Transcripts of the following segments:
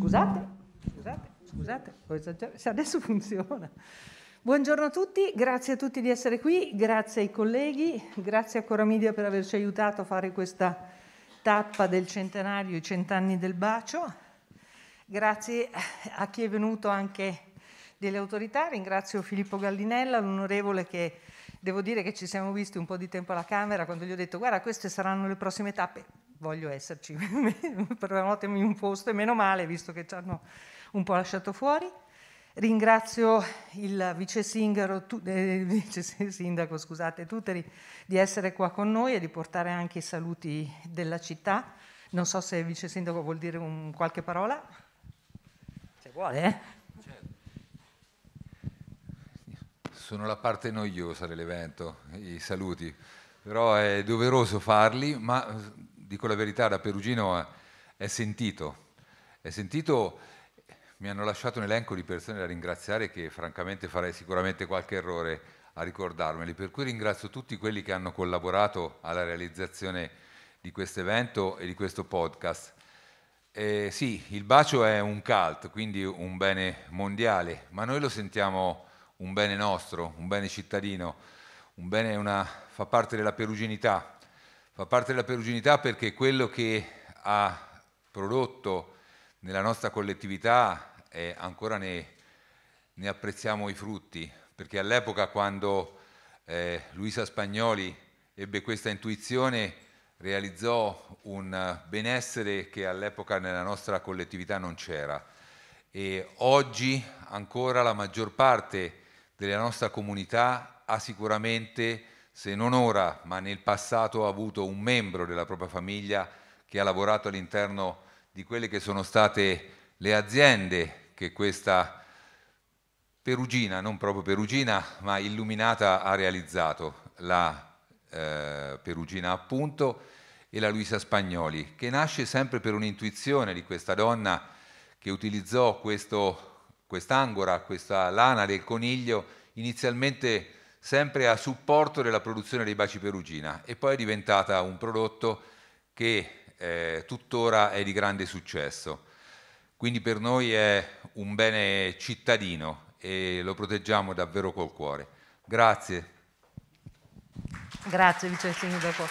Scusate, scusate, scusate, se adesso funziona. Buongiorno a tutti, grazie a tutti di essere qui, grazie ai colleghi, grazie a Coramidia per averci aiutato a fare questa tappa del centenario, i cent'anni del bacio. Grazie a chi è venuto anche delle autorità, ringrazio Filippo Gallinella, l'onorevole che devo dire che ci siamo visti un po' di tempo alla Camera quando gli ho detto guarda queste saranno le prossime tappe, voglio esserci, prenotemi un posto e meno male visto che ci hanno un po' lasciato fuori. Ringrazio il vice, singaro, tu, eh, vice sindaco scusate, Tuteri di essere qua con noi e di portare anche i saluti della città. Non so se il vice sindaco vuol dire un, qualche parola. Se vuole, eh? Certo. Sono la parte noiosa dell'evento, i saluti, però è doveroso farli, ma dico la verità, da Perugino è sentito. È sentito, mi hanno lasciato un elenco di persone da ringraziare che francamente farei sicuramente qualche errore a ricordarmeli, per cui ringrazio tutti quelli che hanno collaborato alla realizzazione di questo evento e di questo podcast. Eh, sì, il bacio è un cult, quindi un bene mondiale, ma noi lo sentiamo un bene nostro, un bene cittadino, un bene una, fa parte della peruginità fa parte della peruginità perché quello che ha prodotto nella nostra collettività e ancora ne, ne, apprezziamo i frutti, perché all'epoca quando eh, Luisa Spagnoli ebbe questa intuizione realizzò un benessere che all'epoca nella nostra collettività non c'era. E oggi ancora la maggior parte della nostra comunità ha sicuramente se non ora, ma nel passato ha avuto un membro della propria famiglia che ha lavorato all'interno di quelle che sono state le aziende che questa Perugina, non proprio Perugina, ma illuminata ha realizzato, la eh, Perugina appunto e la Luisa Spagnoli, che nasce sempre per un'intuizione di questa donna che utilizzò questo, quest'angora, questa lana del coniglio, inizialmente sempre a supporto della produzione dei baci perugina e poi è diventata un prodotto che eh, tuttora è di grande successo. Quindi per noi è un bene cittadino e lo proteggiamo davvero col cuore. Grazie. Grazie Vice Sindaco.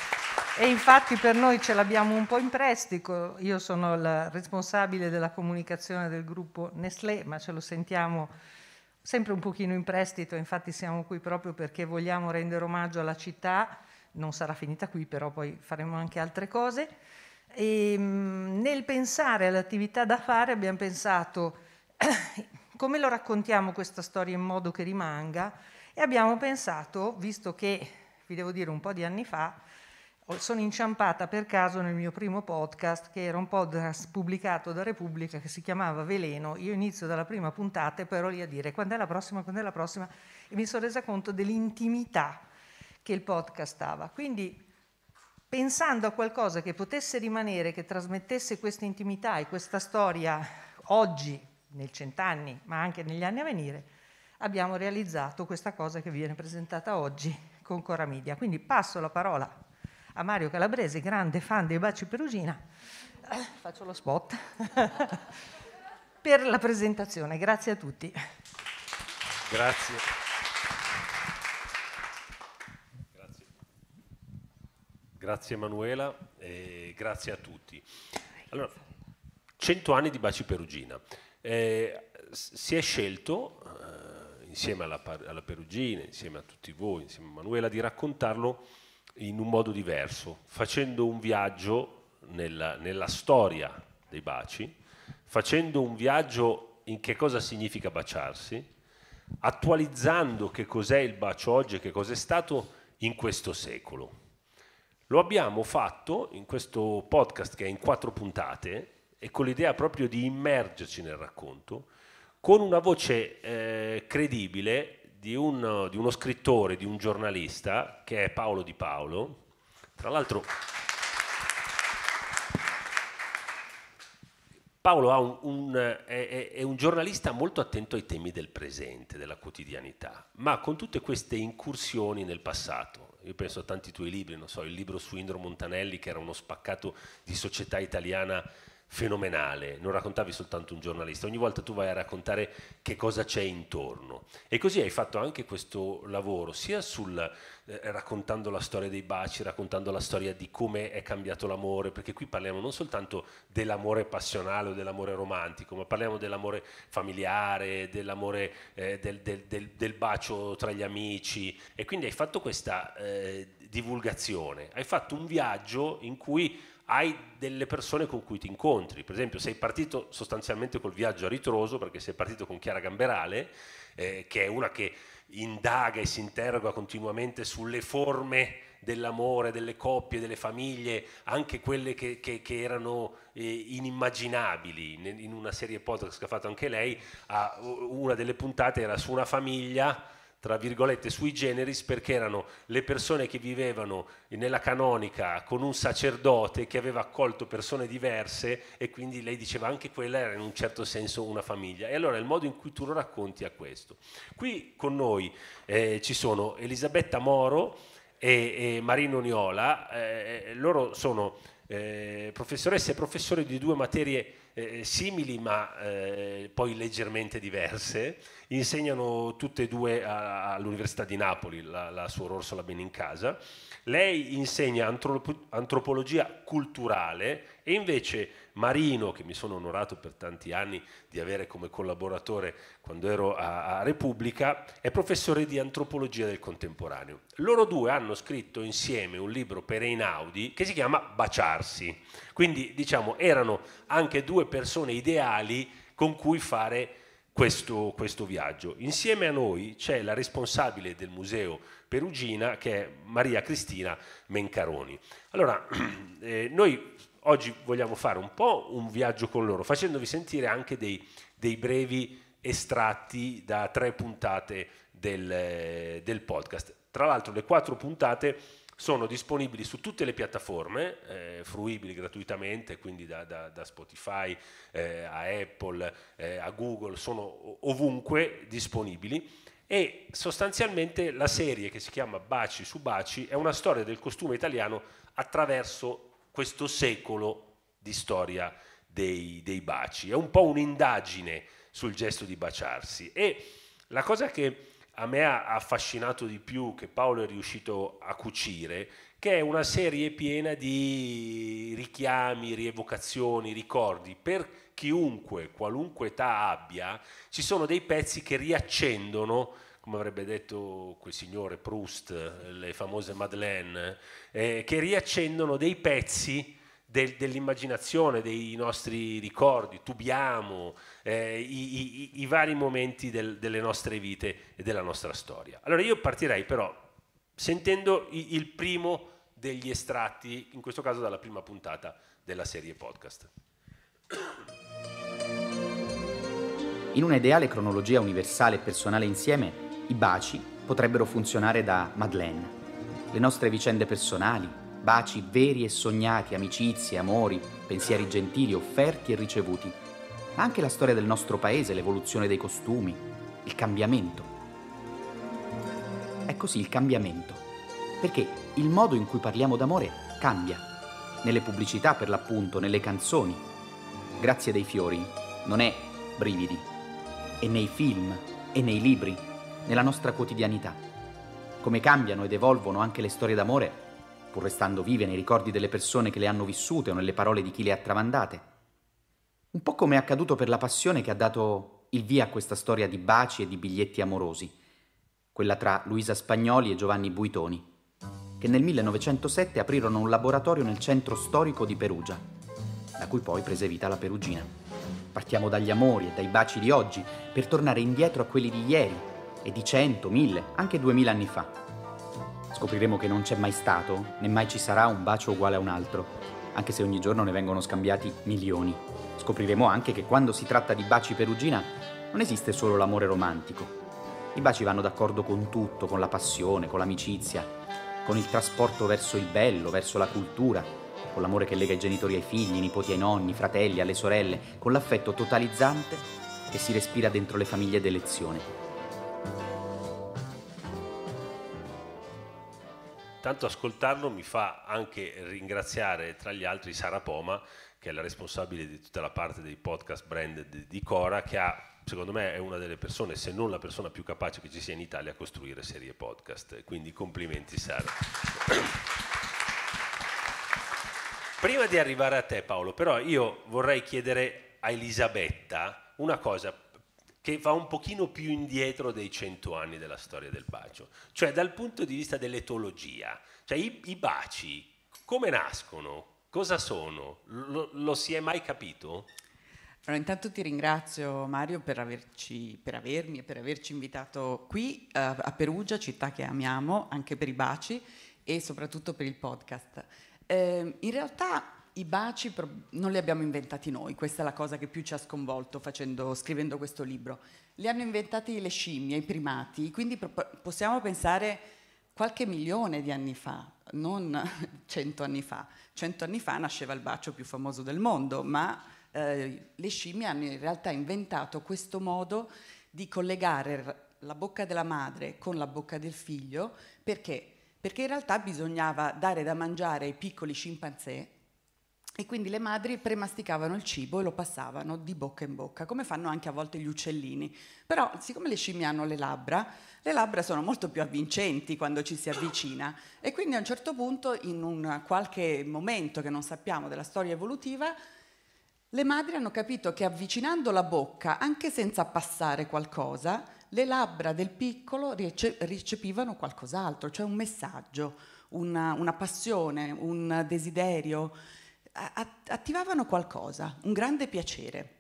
E infatti per noi ce l'abbiamo un po' in prestito, io sono la responsabile della comunicazione del gruppo Nestlé, ma ce lo sentiamo sempre un pochino in prestito, infatti siamo qui proprio perché vogliamo rendere omaggio alla città, non sarà finita qui, però poi faremo anche altre cose. E, ehm, nel pensare all'attività da fare abbiamo pensato come lo raccontiamo questa storia in modo che rimanga e abbiamo pensato, visto che, vi devo dire, un po' di anni fa, sono inciampata per caso nel mio primo podcast che era un podcast pubblicato da Repubblica che si chiamava Veleno. Io inizio dalla prima puntata e poi ero lì a dire quando è la prossima, quando è la prossima e mi sono resa conto dell'intimità che il podcast aveva. Quindi pensando a qualcosa che potesse rimanere, che trasmettesse questa intimità e questa storia oggi, nel cent'anni, ma anche negli anni a venire, abbiamo realizzato questa cosa che viene presentata oggi con Cora Media. Quindi passo la parola a Mario Calabresi, grande fan dei Baci Perugina, eh, faccio lo spot, per la presentazione. Grazie a tutti. Grazie. Grazie, grazie Emanuela e grazie a tutti. Allora, 100 anni di Baci Perugina. Eh, si è scelto, eh, insieme alla, alla Perugina, insieme a tutti voi, insieme a Emanuela, di raccontarlo in un modo diverso, facendo un viaggio nella, nella storia dei baci, facendo un viaggio in che cosa significa baciarsi, attualizzando che cos'è il bacio oggi e che cos'è stato in questo secolo. Lo abbiamo fatto in questo podcast che è in quattro puntate e con l'idea proprio di immergerci nel racconto, con una voce eh, credibile di, un, di uno scrittore, di un giornalista, che è Paolo Di Paolo. Tra l'altro... Paolo un, un, è, è, un giornalista molto attento ai temi del presente, della quotidianità, ma con tutte queste incursioni nel passato. Io penso a tanti tuoi libri, non so, il libro su Indro Montanelli, che era uno spaccato di società italiana fenomenale, non raccontavi soltanto un giornalista, ogni volta tu vai a raccontare che cosa c'è intorno. E così hai fatto anche questo lavoro, sia sul eh, raccontando la storia dei baci, raccontando la storia di come è cambiato l'amore, perché qui parliamo non soltanto dell'amore passionale o dell'amore romantico, ma parliamo dell'amore familiare, dell'amore eh, del, del, del, del, bacio tra gli amici. E quindi hai fatto questa eh, divulgazione, hai fatto un viaggio in cui hai delle persone con cui ti incontri. Per esempio, sei partito sostanzialmente col viaggio a ritroso, perché sei partito con Chiara Gamberale, eh, che è una che indaga e si interroga continuamente sulle forme dell'amore, delle coppie, delle famiglie, anche quelle che, che, che erano eh, inimmaginabili. In una serie podcast che ha fatto anche lei, una delle puntate era su una famiglia tra virgolette sui generis perché erano le persone che vivevano nella canonica con un sacerdote che aveva accolto persone diverse e quindi lei diceva anche quella era in un certo senso una famiglia. E allora il modo in cui tu lo racconti è questo. Qui con noi eh, ci sono Elisabetta Moro e, e Marino Niola. Eh, loro sono eh, professoresse e professori di due materie eh, simili ma eh, poi leggermente diverse, insegnano tutte e due all'Università di Napoli, la, la suor Orsola Benincasa. Lei insegna antropo, antropologia culturale e invece Marino, che mi sono onorato per tanti anni di avere come collaboratore quando ero a, a Repubblica, è professore di antropologia del contemporaneo. Loro due hanno scritto insieme un libro per Einaudi che si chiama Baciarsi. Quindi diciamo erano anche due persone ideali con cui fare questo, questo, viaggio. Insieme a noi c'è la responsabile del museo Perugina che è Maria Cristina Mencaroni. Allora, eh, noi oggi vogliamo fare un po' un viaggio con loro, facendovi sentire anche dei, dei brevi estratti da tre puntate del, del, podcast. Tra l'altro le quattro puntate sono disponibili su tutte le piattaforme, eh, fruibili gratuitamente, quindi da, da, da Spotify eh, a Apple, eh, a Google, sono ovunque disponibili e sostanzialmente la serie che si chiama Baci su Baci è una storia del costume italiano attraverso questo secolo di storia dei, dei baci. È un po' un'indagine sul gesto di baciarsi e la cosa che a me ha affascinato di più, che Paolo è riuscito a cucire, che è una serie piena di richiami, rievocazioni, ricordi. Per chiunque, qualunque età abbia, ci sono dei pezzi che riaccendono come avrebbe detto quel signore Proust, le famose Madeleine, eh, che riaccendono dei pezzi del, dell'immaginazione, dei nostri ricordi, tubiamo eh, i, i, i, vari momenti del, delle nostre vite e della nostra storia. Allora io partirei però sentendo il, il primo degli estratti, in questo caso dalla prima puntata della serie podcast. In una ideale cronologia universale e personale insieme, i baci potrebbero funzionare da Madeleine. Le nostre vicende personali, baci veri e sognati, amicizie, amori, pensieri gentili offerti e ricevuti, ma anche la storia del nostro paese, l'evoluzione dei costumi, il cambiamento. È così il cambiamento, perché il modo in cui parliamo d'amore cambia, nelle pubblicità per l'appunto, nelle canzoni. Grazie dei fiori non è brividi, e nei film e nei libri nella nostra quotidianità. Come cambiano ed evolvono anche le storie d'amore, pur restando vive nei ricordi delle persone che le hanno vissute o nelle parole di chi le ha tramandate. Un po' come è accaduto per la passione che ha dato il via a questa storia di baci e di biglietti amorosi, quella tra Luisa Spagnoli e Giovanni Buitoni, che nel 1907 aprirono un laboratorio nel centro storico di Perugia, da cui poi prese vita la Perugina. Partiamo dagli amori e dai baci di oggi per tornare indietro a quelli di ieri, e di 100, 1000, anche 2000 anni fa. Scopriremo che non c'è mai stato, né mai ci sarà un bacio uguale a un altro, anche se ogni giorno ne vengono scambiati milioni. Scopriremo anche che quando si tratta di baci perugina non esiste solo l'amore romantico. I baci vanno d'accordo con tutto, con la passione, con l'amicizia, con il trasporto verso il bello, verso la cultura, con l'amore che lega i genitori ai figli, i nipoti ai nonni, i fratelli, alle sorelle, con l'affetto totalizzante che si respira dentro le famiglie d'elezione. Tanto ascoltarlo mi fa anche ringraziare tra gli altri Sara Poma che è la responsabile di tutta la parte dei podcast branded di Cora, che ha secondo me è una delle persone, se non la persona più capace che ci sia in Italia a costruire serie podcast. Quindi complimenti Sara. Prima di arrivare a te Paolo, però io vorrei chiedere a Elisabetta una cosa che va un pochino più indietro dei cento anni della storia del bacio, cioè dal punto di vista dell'etologia, cioè i, i baci come nascono, cosa sono, lo, lo si è mai capito? Allora, intanto ti ringrazio Mario per, averci, per avermi e per averci invitato qui uh, a Perugia, città che amiamo, anche per i baci e soprattutto per il podcast. Eh, in realtà i baci non li abbiamo inventati noi, questa è la cosa che più ci ha sconvolto facendo, scrivendo questo libro. Li hanno inventati le scimmie, i primati, quindi possiamo pensare qualche milione di anni fa, non cento anni fa. Cento anni fa nasceva il bacio più famoso del mondo, ma eh, le scimmie hanno in realtà inventato questo modo di collegare la bocca della madre con la bocca del figlio, perché? Perché in realtà bisognava dare da mangiare ai piccoli scimpanzé e quindi le madri premasticavano il cibo e lo passavano di bocca in bocca, come fanno anche a volte gli uccellini. Però, siccome le scimmie hanno le labbra, le labbra sono molto più avvincenti quando ci si avvicina e quindi a un certo punto, in un qualche momento che non sappiamo della storia evolutiva, le madri hanno capito che avvicinando la bocca, anche senza passare qualcosa, le labbra del piccolo ricepivano qualcos'altro, cioè un messaggio, una, una passione, un desiderio, attivavano qualcosa, un grande piacere.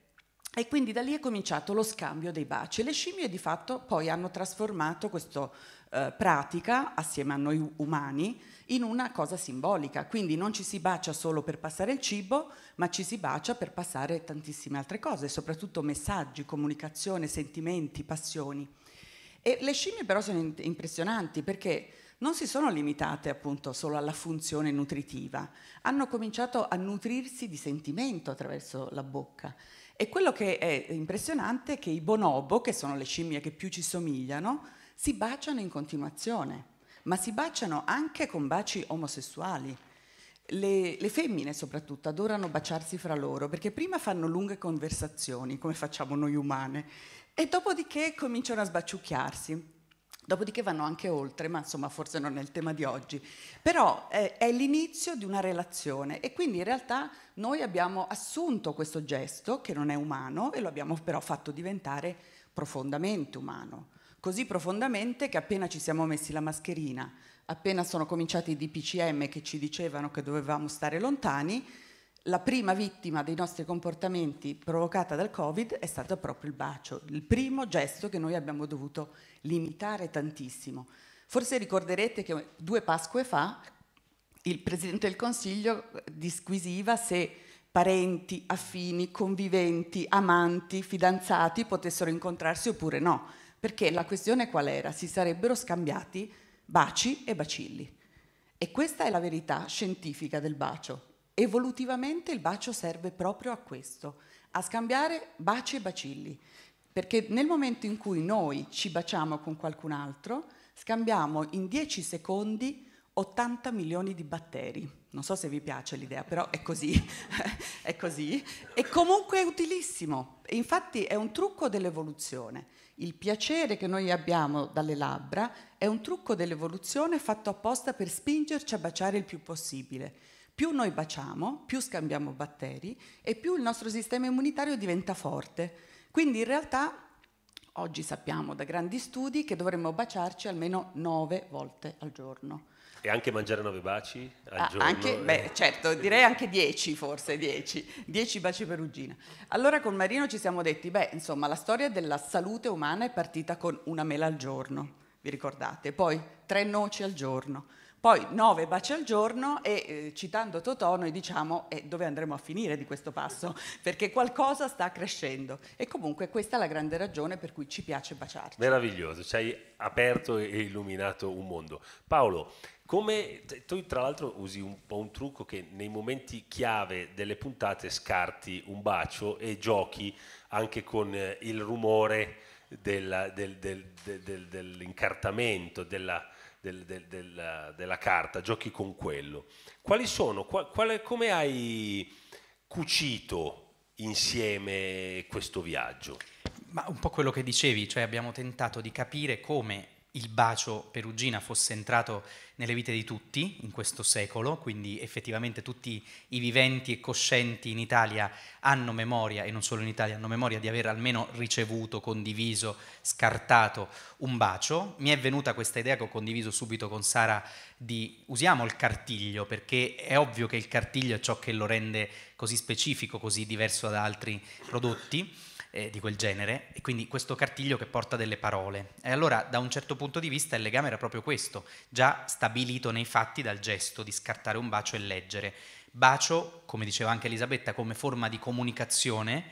E quindi da lì è cominciato lo scambio dei baci. Le scimmie di fatto poi hanno trasformato questa eh, pratica, assieme a noi umani, in una cosa simbolica, quindi non ci si bacia solo per passare il cibo, ma ci si bacia per passare tantissime altre cose, soprattutto messaggi, comunicazione, sentimenti, passioni. E le scimmie però sono impressionanti perché non si sono limitate appunto solo alla funzione nutritiva, hanno cominciato a nutrirsi di sentimento attraverso la bocca. E quello che è impressionante è che i bonobo, che sono le scimmie che più ci somigliano, si baciano in continuazione ma si baciano anche con baci omosessuali. Le, le, femmine soprattutto adorano baciarsi fra loro perché prima fanno lunghe conversazioni come facciamo noi umane e dopodiché cominciano a sbaciucchiarsi. Dopodiché vanno anche oltre, ma insomma forse non è il tema di oggi. Però è, è l'inizio di una relazione e quindi in realtà noi abbiamo assunto questo gesto che non è umano e lo abbiamo però fatto diventare profondamente umano così profondamente che appena ci siamo messi la mascherina, appena sono cominciati i DPCM che ci dicevano che dovevamo stare lontani, la prima vittima dei nostri comportamenti provocata dal Covid è stato proprio il bacio, il primo gesto che noi abbiamo dovuto limitare tantissimo. Forse ricorderete che due Pasque fa il Presidente del Consiglio disquisiva se parenti, affini, conviventi, amanti, fidanzati potessero incontrarsi oppure no perché la questione qual era? Si sarebbero scambiati baci e bacilli. E questa è la verità scientifica del bacio. Evolutivamente il bacio serve proprio a questo, a scambiare baci e bacilli. Perché nel momento in cui noi ci baciamo con qualcun altro, scambiamo in 10 secondi 80 milioni di batteri. Non so se vi piace l'idea, però è così, è così. E comunque è utilissimo. Infatti è un trucco dell'evoluzione. Il piacere che noi abbiamo dalle labbra è un trucco dell'evoluzione fatto apposta per spingerci a baciare il più possibile. Più noi baciamo, più scambiamo batteri e più il nostro sistema immunitario diventa forte. Quindi in realtà oggi sappiamo da grandi studi che dovremmo baciarci almeno nove volte al giorno. E anche mangiare nove baci al ah, giorno? Anche, eh. beh, certo, direi anche dieci forse, dieci. Dieci baci perugina. Allora con Marino ci siamo detti, beh, insomma, la storia della salute umana è partita con una mela al giorno, vi ricordate? Poi tre noci al giorno. Poi nove baci al giorno e eh, citando Totò noi diciamo eh, dove andremo a finire di questo passo, perché qualcosa sta crescendo. E comunque questa è la grande ragione per cui ci piace baciarci. Meraviglioso, ci hai aperto e illuminato un mondo. Paolo, come tu tra l'altro usi un po' un trucco che nei momenti chiave delle puntate scarti un bacio e giochi anche con eh, il rumore della, del, del, del, dell'incartamento, della del, del, del, della carta, giochi con quello. Quali sono? Qual, quale, come hai cucito insieme questo viaggio? Ma un po' quello che dicevi, cioè abbiamo tentato di capire come il bacio perugina fosse entrato nelle vite di tutti in questo secolo, quindi effettivamente tutti i viventi e coscienti in Italia hanno memoria, e non solo in Italia, hanno memoria di aver almeno ricevuto, condiviso, scartato un bacio. Mi è venuta questa idea che ho condiviso subito con Sara di usiamo il cartiglio, perché è ovvio che il cartiglio è ciò che lo rende così specifico, così diverso da altri prodotti eh, di quel genere, e quindi questo cartiglio che porta delle parole. E allora, da un certo punto di vista, il legame era proprio questo, già stabilito nei fatti dal gesto di scartare un bacio e leggere. Bacio, come diceva anche Elisabetta, come forma di comunicazione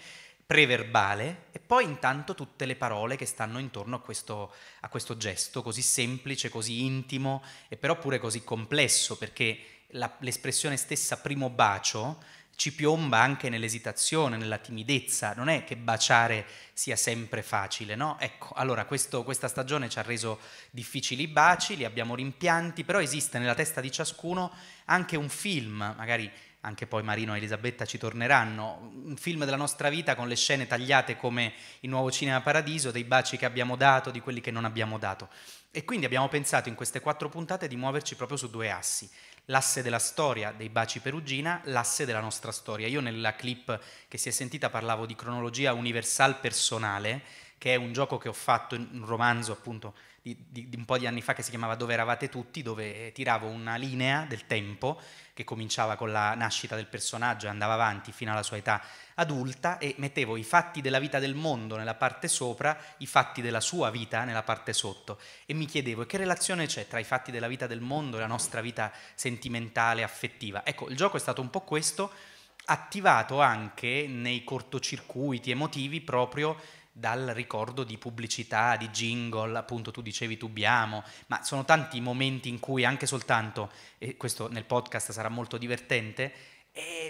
preverbale e poi intanto tutte le parole che stanno intorno a questo, a questo gesto così semplice, così intimo e però pure così complesso perché la, l'espressione stessa primo bacio ci piomba anche nell'esitazione, nella timidezza, non è che baciare sia sempre facile, no? Ecco, allora questo, questa stagione ci ha reso difficili i baci, li abbiamo rimpianti, però esiste nella testa di ciascuno anche un film, magari anche poi Marino e Elisabetta ci torneranno, un film della nostra vita con le scene tagliate come il nuovo Cinema Paradiso, dei baci che abbiamo dato, di quelli che non abbiamo dato. E quindi abbiamo pensato in queste quattro puntate di muoverci proprio su due assi l'asse della storia dei baci perugina, l'asse della nostra storia. Io nella clip che si è sentita parlavo di cronologia universal personale, che è un gioco che ho fatto in un romanzo appunto di, di, un po' di anni fa che si chiamava Dove eravate tutti, dove tiravo una linea del tempo che cominciava con la nascita del personaggio e andava avanti fino alla sua età adulta e mettevo i fatti della vita del mondo nella parte sopra, i fatti della sua vita nella parte sotto e mi chiedevo che relazione c'è tra i fatti della vita del mondo e la nostra vita sentimentale, affettiva. Ecco, il gioco è stato un po' questo, attivato anche nei cortocircuiti emotivi proprio dal ricordo di pubblicità, di jingle, appunto tu dicevi tubiamo, ma sono tanti momenti in cui anche soltanto, e questo nel podcast sarà molto divertente,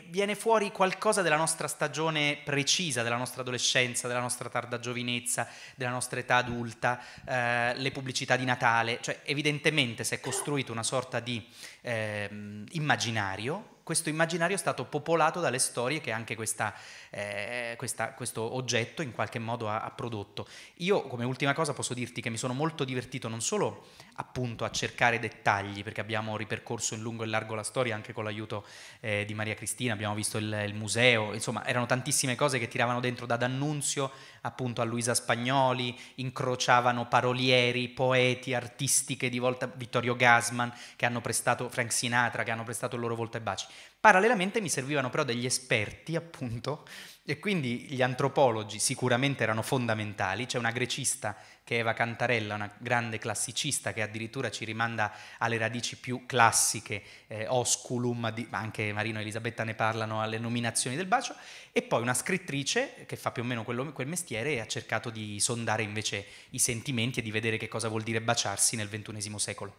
viene fuori qualcosa della nostra stagione precisa, della nostra adolescenza, della nostra tarda giovinezza, della nostra età adulta, eh, le pubblicità di Natale, cioè evidentemente si è costruito una sorta di eh, immaginario. Questo immaginario è stato popolato dalle storie che anche questa, eh, questa, questo oggetto in qualche modo ha, ha, prodotto. Io come ultima cosa posso dirti che mi sono molto divertito non solo appunto a cercare dettagli, perché abbiamo ripercorso in lungo e largo la storia anche con l'aiuto eh, di Maria Cristina, abbiamo visto il, il, museo, insomma erano tantissime cose che tiravano dentro da D'Annunzio appunto a Luisa Spagnoli, incrociavano parolieri, poeti, artistiche di volta Vittorio Gasman, che hanno prestato Frank Sinatra, che hanno prestato il loro volto e baci. Parallelamente mi servivano però degli esperti, appunto, e quindi gli antropologi sicuramente erano fondamentali. C'è una grecista che è Eva Cantarella, una grande classicista che addirittura ci rimanda alle radici più classiche, eh, Osculum, di, anche Marino e Elisabetta ne parlano alle nominazioni del bacio, e poi una scrittrice che fa più o meno quello, quel mestiere e ha cercato di sondare invece i sentimenti e di vedere che cosa vuol dire baciarsi nel XXI secolo.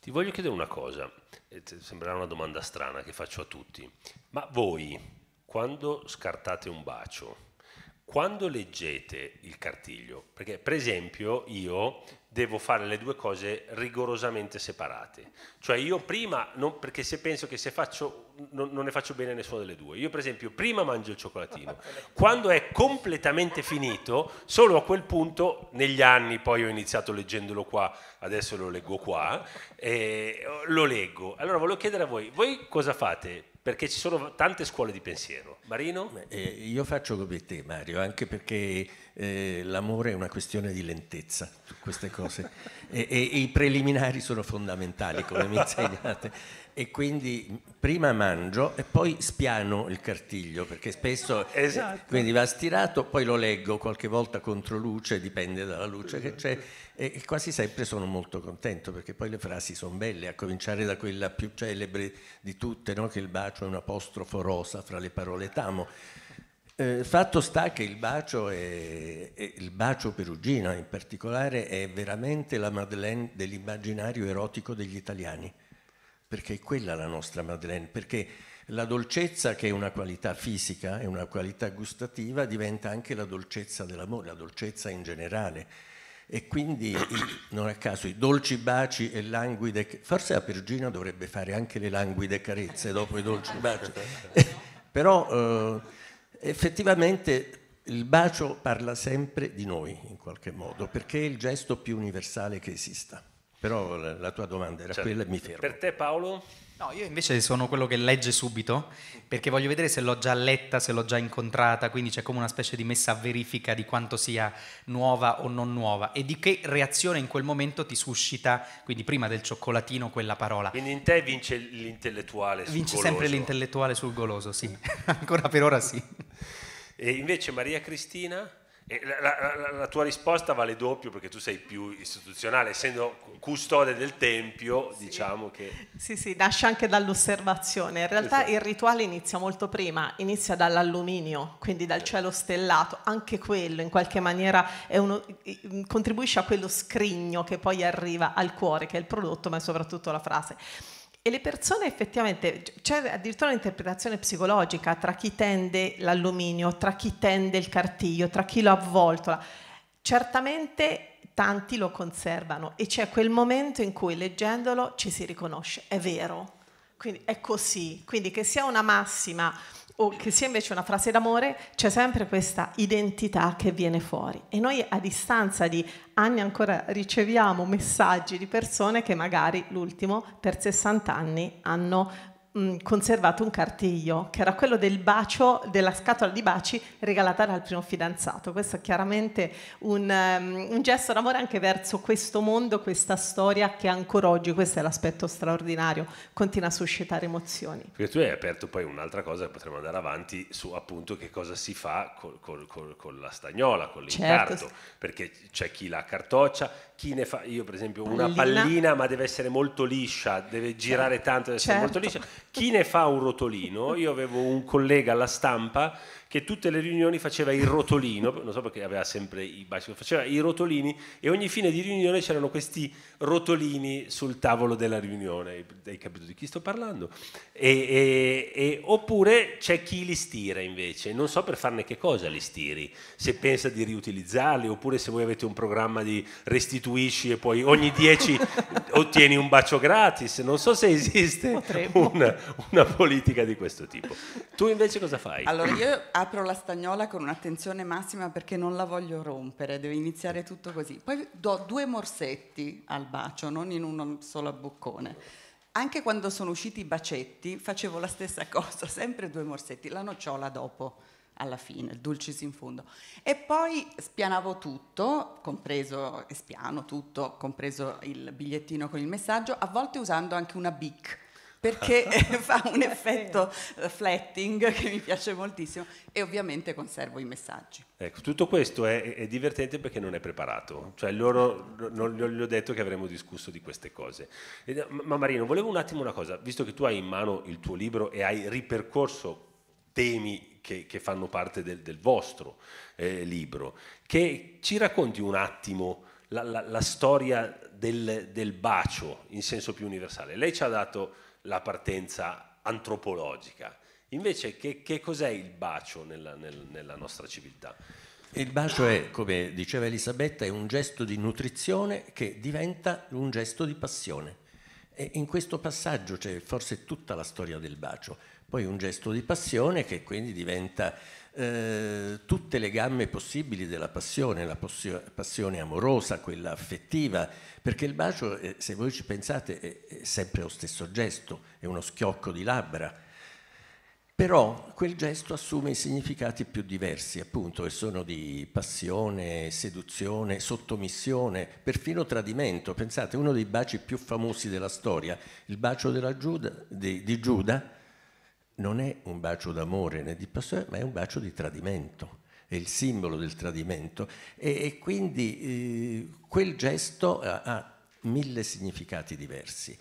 Ti voglio chiedere una cosa, sembrerà una domanda strana che faccio a tutti, ma voi quando scartate un bacio, quando leggete il cartiglio, perché per esempio io devo fare le due cose rigorosamente separate, cioè io prima, non, perché se penso che se faccio, non, non, ne faccio bene nessuna delle due, io per esempio prima mangio il cioccolatino, quando è completamente finito, solo a quel punto, negli anni poi ho iniziato leggendolo qua, adesso lo leggo qua, eh, lo leggo, allora volevo chiedere a voi, voi cosa fate? perché ci sono tante scuole di pensiero. Marino? Eh, io faccio come te, Mario, anche perché eh, l'amore è una questione di lentezza su queste cose e, e, e, i preliminari sono fondamentali, come mi insegnate. E quindi prima mangio e poi spiano il cartiglio, perché spesso esatto. quindi va stirato, poi lo leggo qualche volta contro luce, dipende dalla luce che c'è e quasi sempre sono molto contento perché poi le frasi sono belle, a cominciare da quella più celebre di tutte, no? che il bacio è un apostrofo rosa fra le parole t'amo. Eh, fatto sta che il bacio, è, è, il bacio perugino in particolare è veramente la Madeleine dell'immaginario erotico degli italiani, perché è quella la nostra Madeleine, perché la dolcezza che è una qualità fisica, è una qualità gustativa, diventa anche la dolcezza dell'amore, la dolcezza in generale. E quindi non a caso i dolci baci e languide forse la Perugina dovrebbe fare anche le languide carezze dopo i dolci baci. Però eh, effettivamente il bacio parla sempre di noi in qualche modo, perché è il gesto più universale che esista. Però la, la tua domanda era Certo. quella e mi fermo. Per te Paolo? No, io invece sono quello che legge subito, perché voglio vedere se l'ho già letta, se l'ho già incontrata, quindi c'è come una specie di messa a verifica di quanto sia nuova o non nuova e di che reazione in quel momento ti suscita, quindi prima del cioccolatino, quella parola. Quindi in te vince l'intellettuale sul Vince goloso. sempre l'intellettuale sul goloso, sì. Ancora per ora sì. E invece Maria Cristina? La, la- la- tua risposta vale doppio perché tu sei più istituzionale, essendo custode del tempio, diciamo che... Sì, sì, nasce anche dall'osservazione. In realtà Esatto. il rituale inizia molto prima, inizia dall'alluminio, quindi dal cielo stellato. Anche quello in qualche maniera è uno- contribuisce a quello scrigno che poi arriva al cuore, che è il prodotto, ma è soprattutto la frase. E le persone effettivamente, c'è addirittura un'interpretazione psicologica tra chi tende l'alluminio, tra chi tende il cartiglio, tra chi lo avvoltola. Certamente tanti lo conservano e c'è quel momento in cui leggendolo ci si riconosce, è vero, quindi è così, quindi che sia una massima o che sia invece una frase d'amore, c'è sempre questa identità che viene fuori. E noi a distanza di anni ancora riceviamo messaggi di persone che magari l'ultimo per 60 anni hanno conservato un cartiglio che era quello del bacio, della scatola di baci regalata dal primo fidanzato. Questo è chiaramente un, um, un gesto d'amore anche verso questo mondo, questa storia che ancora oggi, questo è l'aspetto straordinario, continua a suscitare emozioni. Perché tu hai aperto poi un'altra cosa che potremmo andare avanti su appunto che cosa si fa col- col- col- con la stagnola, con l'incarto, Certo. perché c'è chi la cartoccia, chi ne fa, io per esempio una Pallina. pallina ma deve essere molto liscia, deve girare tanto, deve essere molto Certo. liscia, chi ne fa un rotolino, io avevo un collega alla stampa che tutte le riunioni faceva il rotolino, non so perché aveva sempre i baci, faceva i rotolini e ogni fine di riunione c'erano questi rotolini sul tavolo della riunione, hai capito di chi sto parlando? E, e- e- oppure c'è chi li stira invece, non so per farne che cosa li stiri, se pensa di riutilizzarli oppure se voi avete un programma di restituisci e poi ogni 10 ottieni un bacio gratis, non so se esiste una, una politica di questo tipo. Tu invece cosa fai? Allora io apro la stagnola con un'attenzione massima perché non la voglio rompere, deve iniziare tutto così. Poi do due morsetti al bacio, non in uno solo boccone. Anche quando sono usciti i bacetti facevo la stessa cosa, sempre due morsetti, la nocciola dopo, alla fine, il dulcis in fondo. E poi spianavo tutto, compreso, spiano tutto, compreso il bigliettino con il messaggio, a volte usando anche una bic perché fa un effetto eh, flatting che mi piace moltissimo e ovviamente conservo i messaggi. Ecco, tutto questo è, è divertente perché non è preparato, cioè loro non gli ho, detto che avremmo discusso di queste cose. Ed- Ma Marino, volevo un attimo una cosa, visto che tu hai in mano il tuo libro e hai ripercorso temi che, che fanno parte del, del vostro eh, libro, che ci racconti un attimo la, la- la storia del, del bacio in senso più universale. Lei ci ha dato la partenza antropologica, invece che, che cos'è il bacio nella- nel- nella nostra civiltà? Il bacio è, come diceva Elisabetta, è un gesto di nutrizione che diventa un gesto di passione. E in questo passaggio c'è forse tutta la storia del bacio. Poi un gesto di passione che quindi diventa eh, tutte le gamme possibili della passione, la passio- passione amorosa, quella affettiva, perché il bacio, eh, se voi ci pensate, è, è sempre lo stesso gesto, è uno schiocco di labbra, però quel gesto assume i significati più diversi, appunto, e sono di passione, seduzione, sottomissione, perfino tradimento. Pensate, uno dei baci più famosi della storia, il bacio Giuda- di, di Giuda, non è un bacio d'amore né di passione, ma è un bacio di tradimento, è il simbolo del tradimento. E, e quindi eh, quel gesto ha, ha mille significati diversi.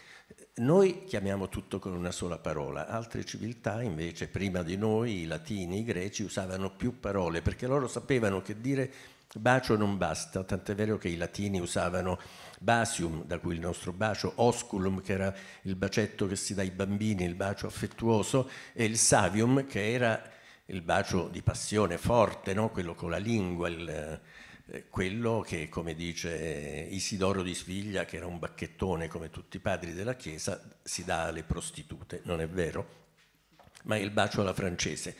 Noi chiamiamo tutto con una sola parola, altre civiltà invece, prima di noi, i latini, i greci, usavano più parole perché loro sapevano che dire bacio non basta, tant'è vero che i latini usavano basium, da cui il nostro bacio, osculum, che era il bacetto che si dà ai bambini, il bacio affettuoso, e il savium, che era il bacio di passione forte, no? quello con la lingua, il, eh, quello che, come dice Isidoro di Sviglia, che era un bacchettone come tutti i padri della Chiesa, si dà alle prostitute, non è vero? ma il bacio alla francese.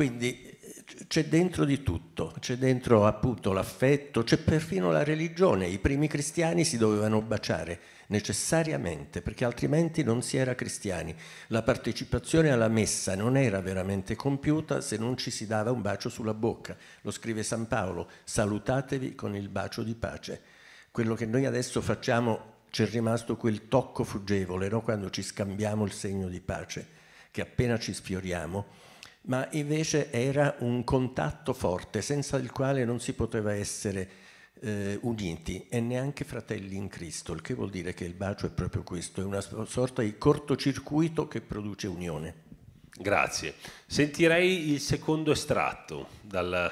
Quindi eh, c'è dentro di tutto, c'è dentro appunto l'affetto, c'è perfino la religione. I primi cristiani si dovevano baciare necessariamente, perché altrimenti non si era cristiani. La partecipazione alla messa non era veramente compiuta se non ci si dava un bacio sulla bocca. Lo scrive San Paolo, salutatevi con il bacio di pace. Quello che noi adesso facciamo, c'è rimasto quel tocco fuggevole, no? quando ci scambiamo il segno di pace, che appena ci sfioriamo ma invece era un contatto forte senza il quale non si poteva essere eh, uniti e neanche fratelli in Cristo, il che vuol dire che il bacio è proprio questo, è una sorta di cortocircuito che produce unione. Grazie. Sentirei il secondo estratto dal,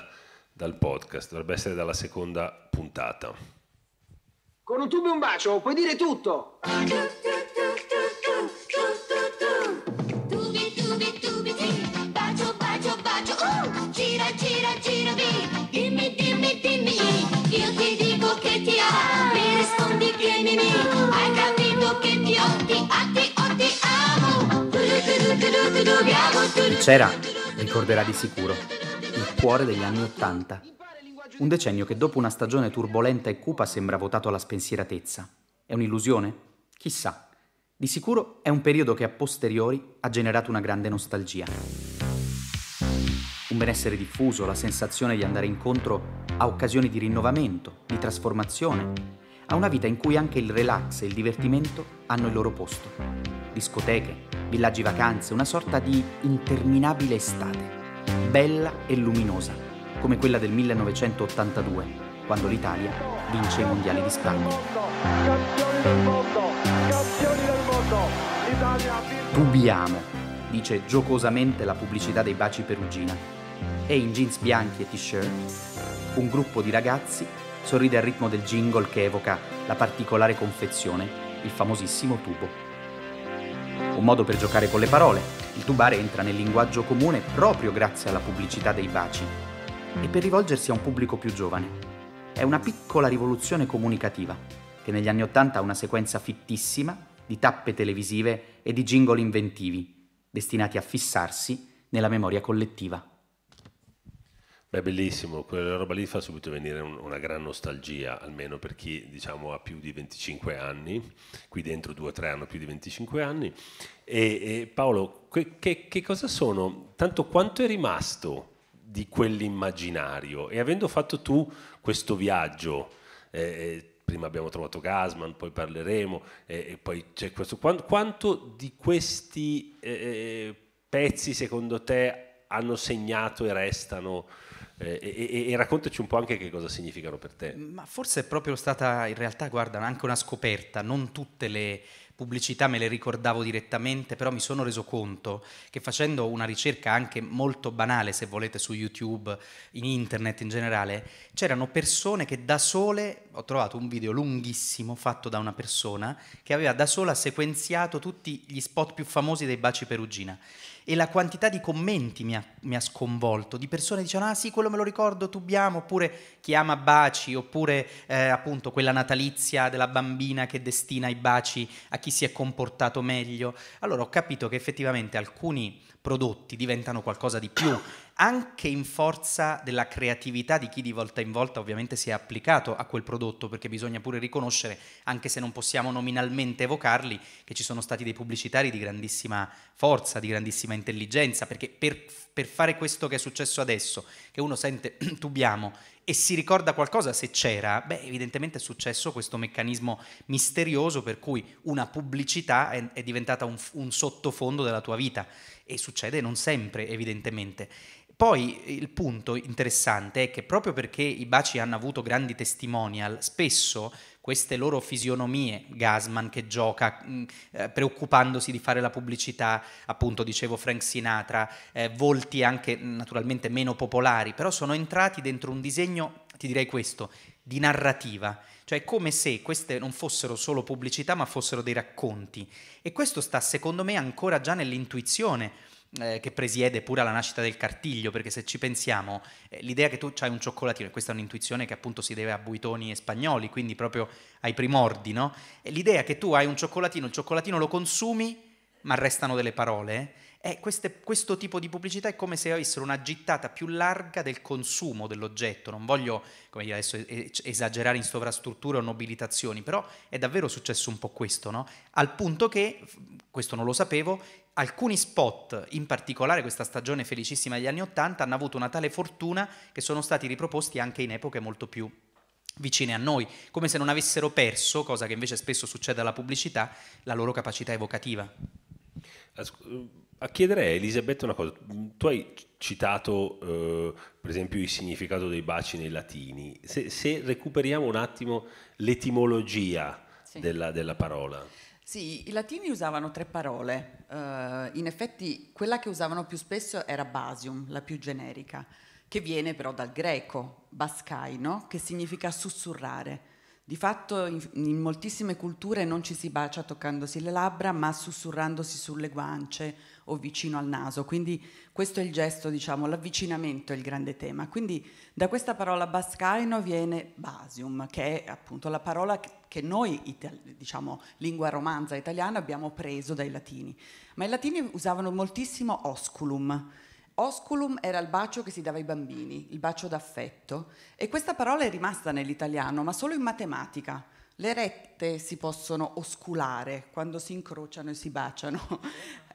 dal podcast, dovrebbe essere dalla seconda puntata. Con un tubo e un bacio puoi dire tutto. C'era, ricorderà di sicuro, il cuore degli anni Ottanta. Un decennio che dopo una stagione turbolenta e cupa sembra votato alla spensieratezza. È un'illusione? Chissà. Di sicuro è un periodo che a posteriori ha generato una grande nostalgia. Un benessere diffuso, la sensazione di andare incontro a occasioni di rinnovamento, di trasformazione, a una vita in cui anche il relax e il divertimento hanno il loro posto. Discoteche, villaggi vacanze, una sorta di interminabile estate, bella e luminosa, come quella del 1982, quando l'Italia vince i mondiali di Spagna. Tubiamo, dice giocosamente la pubblicità dei baci perugina. E in jeans bianchi e t-shirt, un gruppo di ragazzi sorride al ritmo del jingle che evoca la particolare confezione, il famosissimo tubo. Un modo per giocare con le parole, il tubare entra nel linguaggio comune proprio grazie alla pubblicità dei baci e per rivolgersi a un pubblico più giovane. È una piccola rivoluzione comunicativa che negli anni Ottanta ha una sequenza fittissima di tappe televisive e di jingle inventivi, destinati a fissarsi nella memoria collettiva. Beh, bellissimo, quella roba lì fa subito venire un, una gran nostalgia, almeno per chi diciamo, ha più di 25 anni, qui dentro due o tre hanno più di 25 anni. E, e Paolo, que, che, che, cosa sono, tanto quanto è rimasto di quell'immaginario? E avendo fatto tu questo viaggio, eh, eh prima abbiamo trovato Gasman, poi parleremo, eh, e poi c'è questo, quanto, quanto di questi eh, eh, pezzi secondo te hanno segnato e restano? Eh, e, e, raccontaci un po' anche che cosa significano per te. Ma forse è proprio stata in realtà, guarda, anche una scoperta, non tutte le pubblicità me le ricordavo direttamente, però mi sono reso conto che facendo una ricerca anche molto banale, se volete, su YouTube, in internet in generale, c'erano persone che da sole, ho trovato un video lunghissimo fatto da una persona che aveva da sola sequenziato tutti gli spot più famosi dei baci perugina e la quantità di commenti mi ha, mi ha, sconvolto, di persone che dicevano ah sì, quello me lo ricordo, tubiamo, oppure chi ama baci, oppure eh, appunto quella natalizia della bambina che destina i baci a chi si è comportato meglio. Allora ho capito che effettivamente alcuni prodotti diventano qualcosa di più, anche in forza della creatività di chi di volta in volta ovviamente si è applicato a quel prodotto, perché bisogna pure riconoscere, anche se non possiamo nominalmente evocarli, che ci sono stati dei pubblicitari di grandissima forza, di grandissima intelligenza, perché per, per fare questo che è successo adesso, che uno sente tubiamo e si ricorda qualcosa se c'era, beh, evidentemente è successo questo meccanismo misterioso per cui una pubblicità è, è diventata un, un sottofondo della tua vita e succede non sempre, evidentemente. Poi il punto interessante è che proprio perché i baci hanno avuto grandi testimonial, spesso queste loro fisionomie, Gasman che gioca mm, eh, preoccupandosi di fare la pubblicità, appunto dicevo Frank Sinatra, eh, volti anche naturalmente meno popolari, però sono entrati dentro un disegno, ti direi questo, di narrativa, cioè come se queste non fossero solo pubblicità ma fossero dei racconti. E questo sta secondo me ancora già nell'intuizione eh, che presiede pure alla nascita del cartiglio, perché se ci pensiamo, eh, l'idea che tu hai un cioccolatino, e questa è un'intuizione che appunto si deve a buitoni e spagnoli, quindi proprio ai primordi, no? L'idea che tu hai un cioccolatino, il cioccolatino lo consumi, ma restano delle parole, è queste, questo tipo di pubblicità è come se avessero una gittata più larga del consumo dell'oggetto. Non voglio dire, adesso esagerare in sovrastrutture o nobilitazioni, però è davvero successo un po' questo, no? Al punto che, questo non lo sapevo, alcuni spot, in particolare questa stagione felicissima degli anni Ottanta, hanno avuto una tale fortuna che sono stati riproposti anche in epoche molto più vicine a noi, come se non avessero perso, cosa che invece spesso succede alla pubblicità, la loro capacità evocativa a chiedere a Elisabetta una cosa. Tu hai citato, eh, per esempio, il significato dei baci nei latini. Se, se recuperiamo un attimo l'etimologia sì. della, della, parola. Sì, i latini usavano tre parole. Uh, in effetti, quella che usavano più spesso era basium, la più generica, che viene però dal greco, bascaino, che significa sussurrare. Di fatto in, in, moltissime culture non ci si bacia toccandosi le labbra, ma sussurrandosi sulle guance o vicino al naso. Quindi questo è il gesto, diciamo, l'avvicinamento è il grande tema. Quindi da questa parola bascaino viene basium, che è appunto la parola che noi, diciamo, lingua romanza italiana, abbiamo preso dai latini. Ma i latini usavano moltissimo osculum, Osculum era il bacio che si dava ai bambini, il bacio d'affetto, e questa parola è rimasta nell'italiano, ma solo in matematica. Le rette si possono osculare quando si incrociano e si baciano.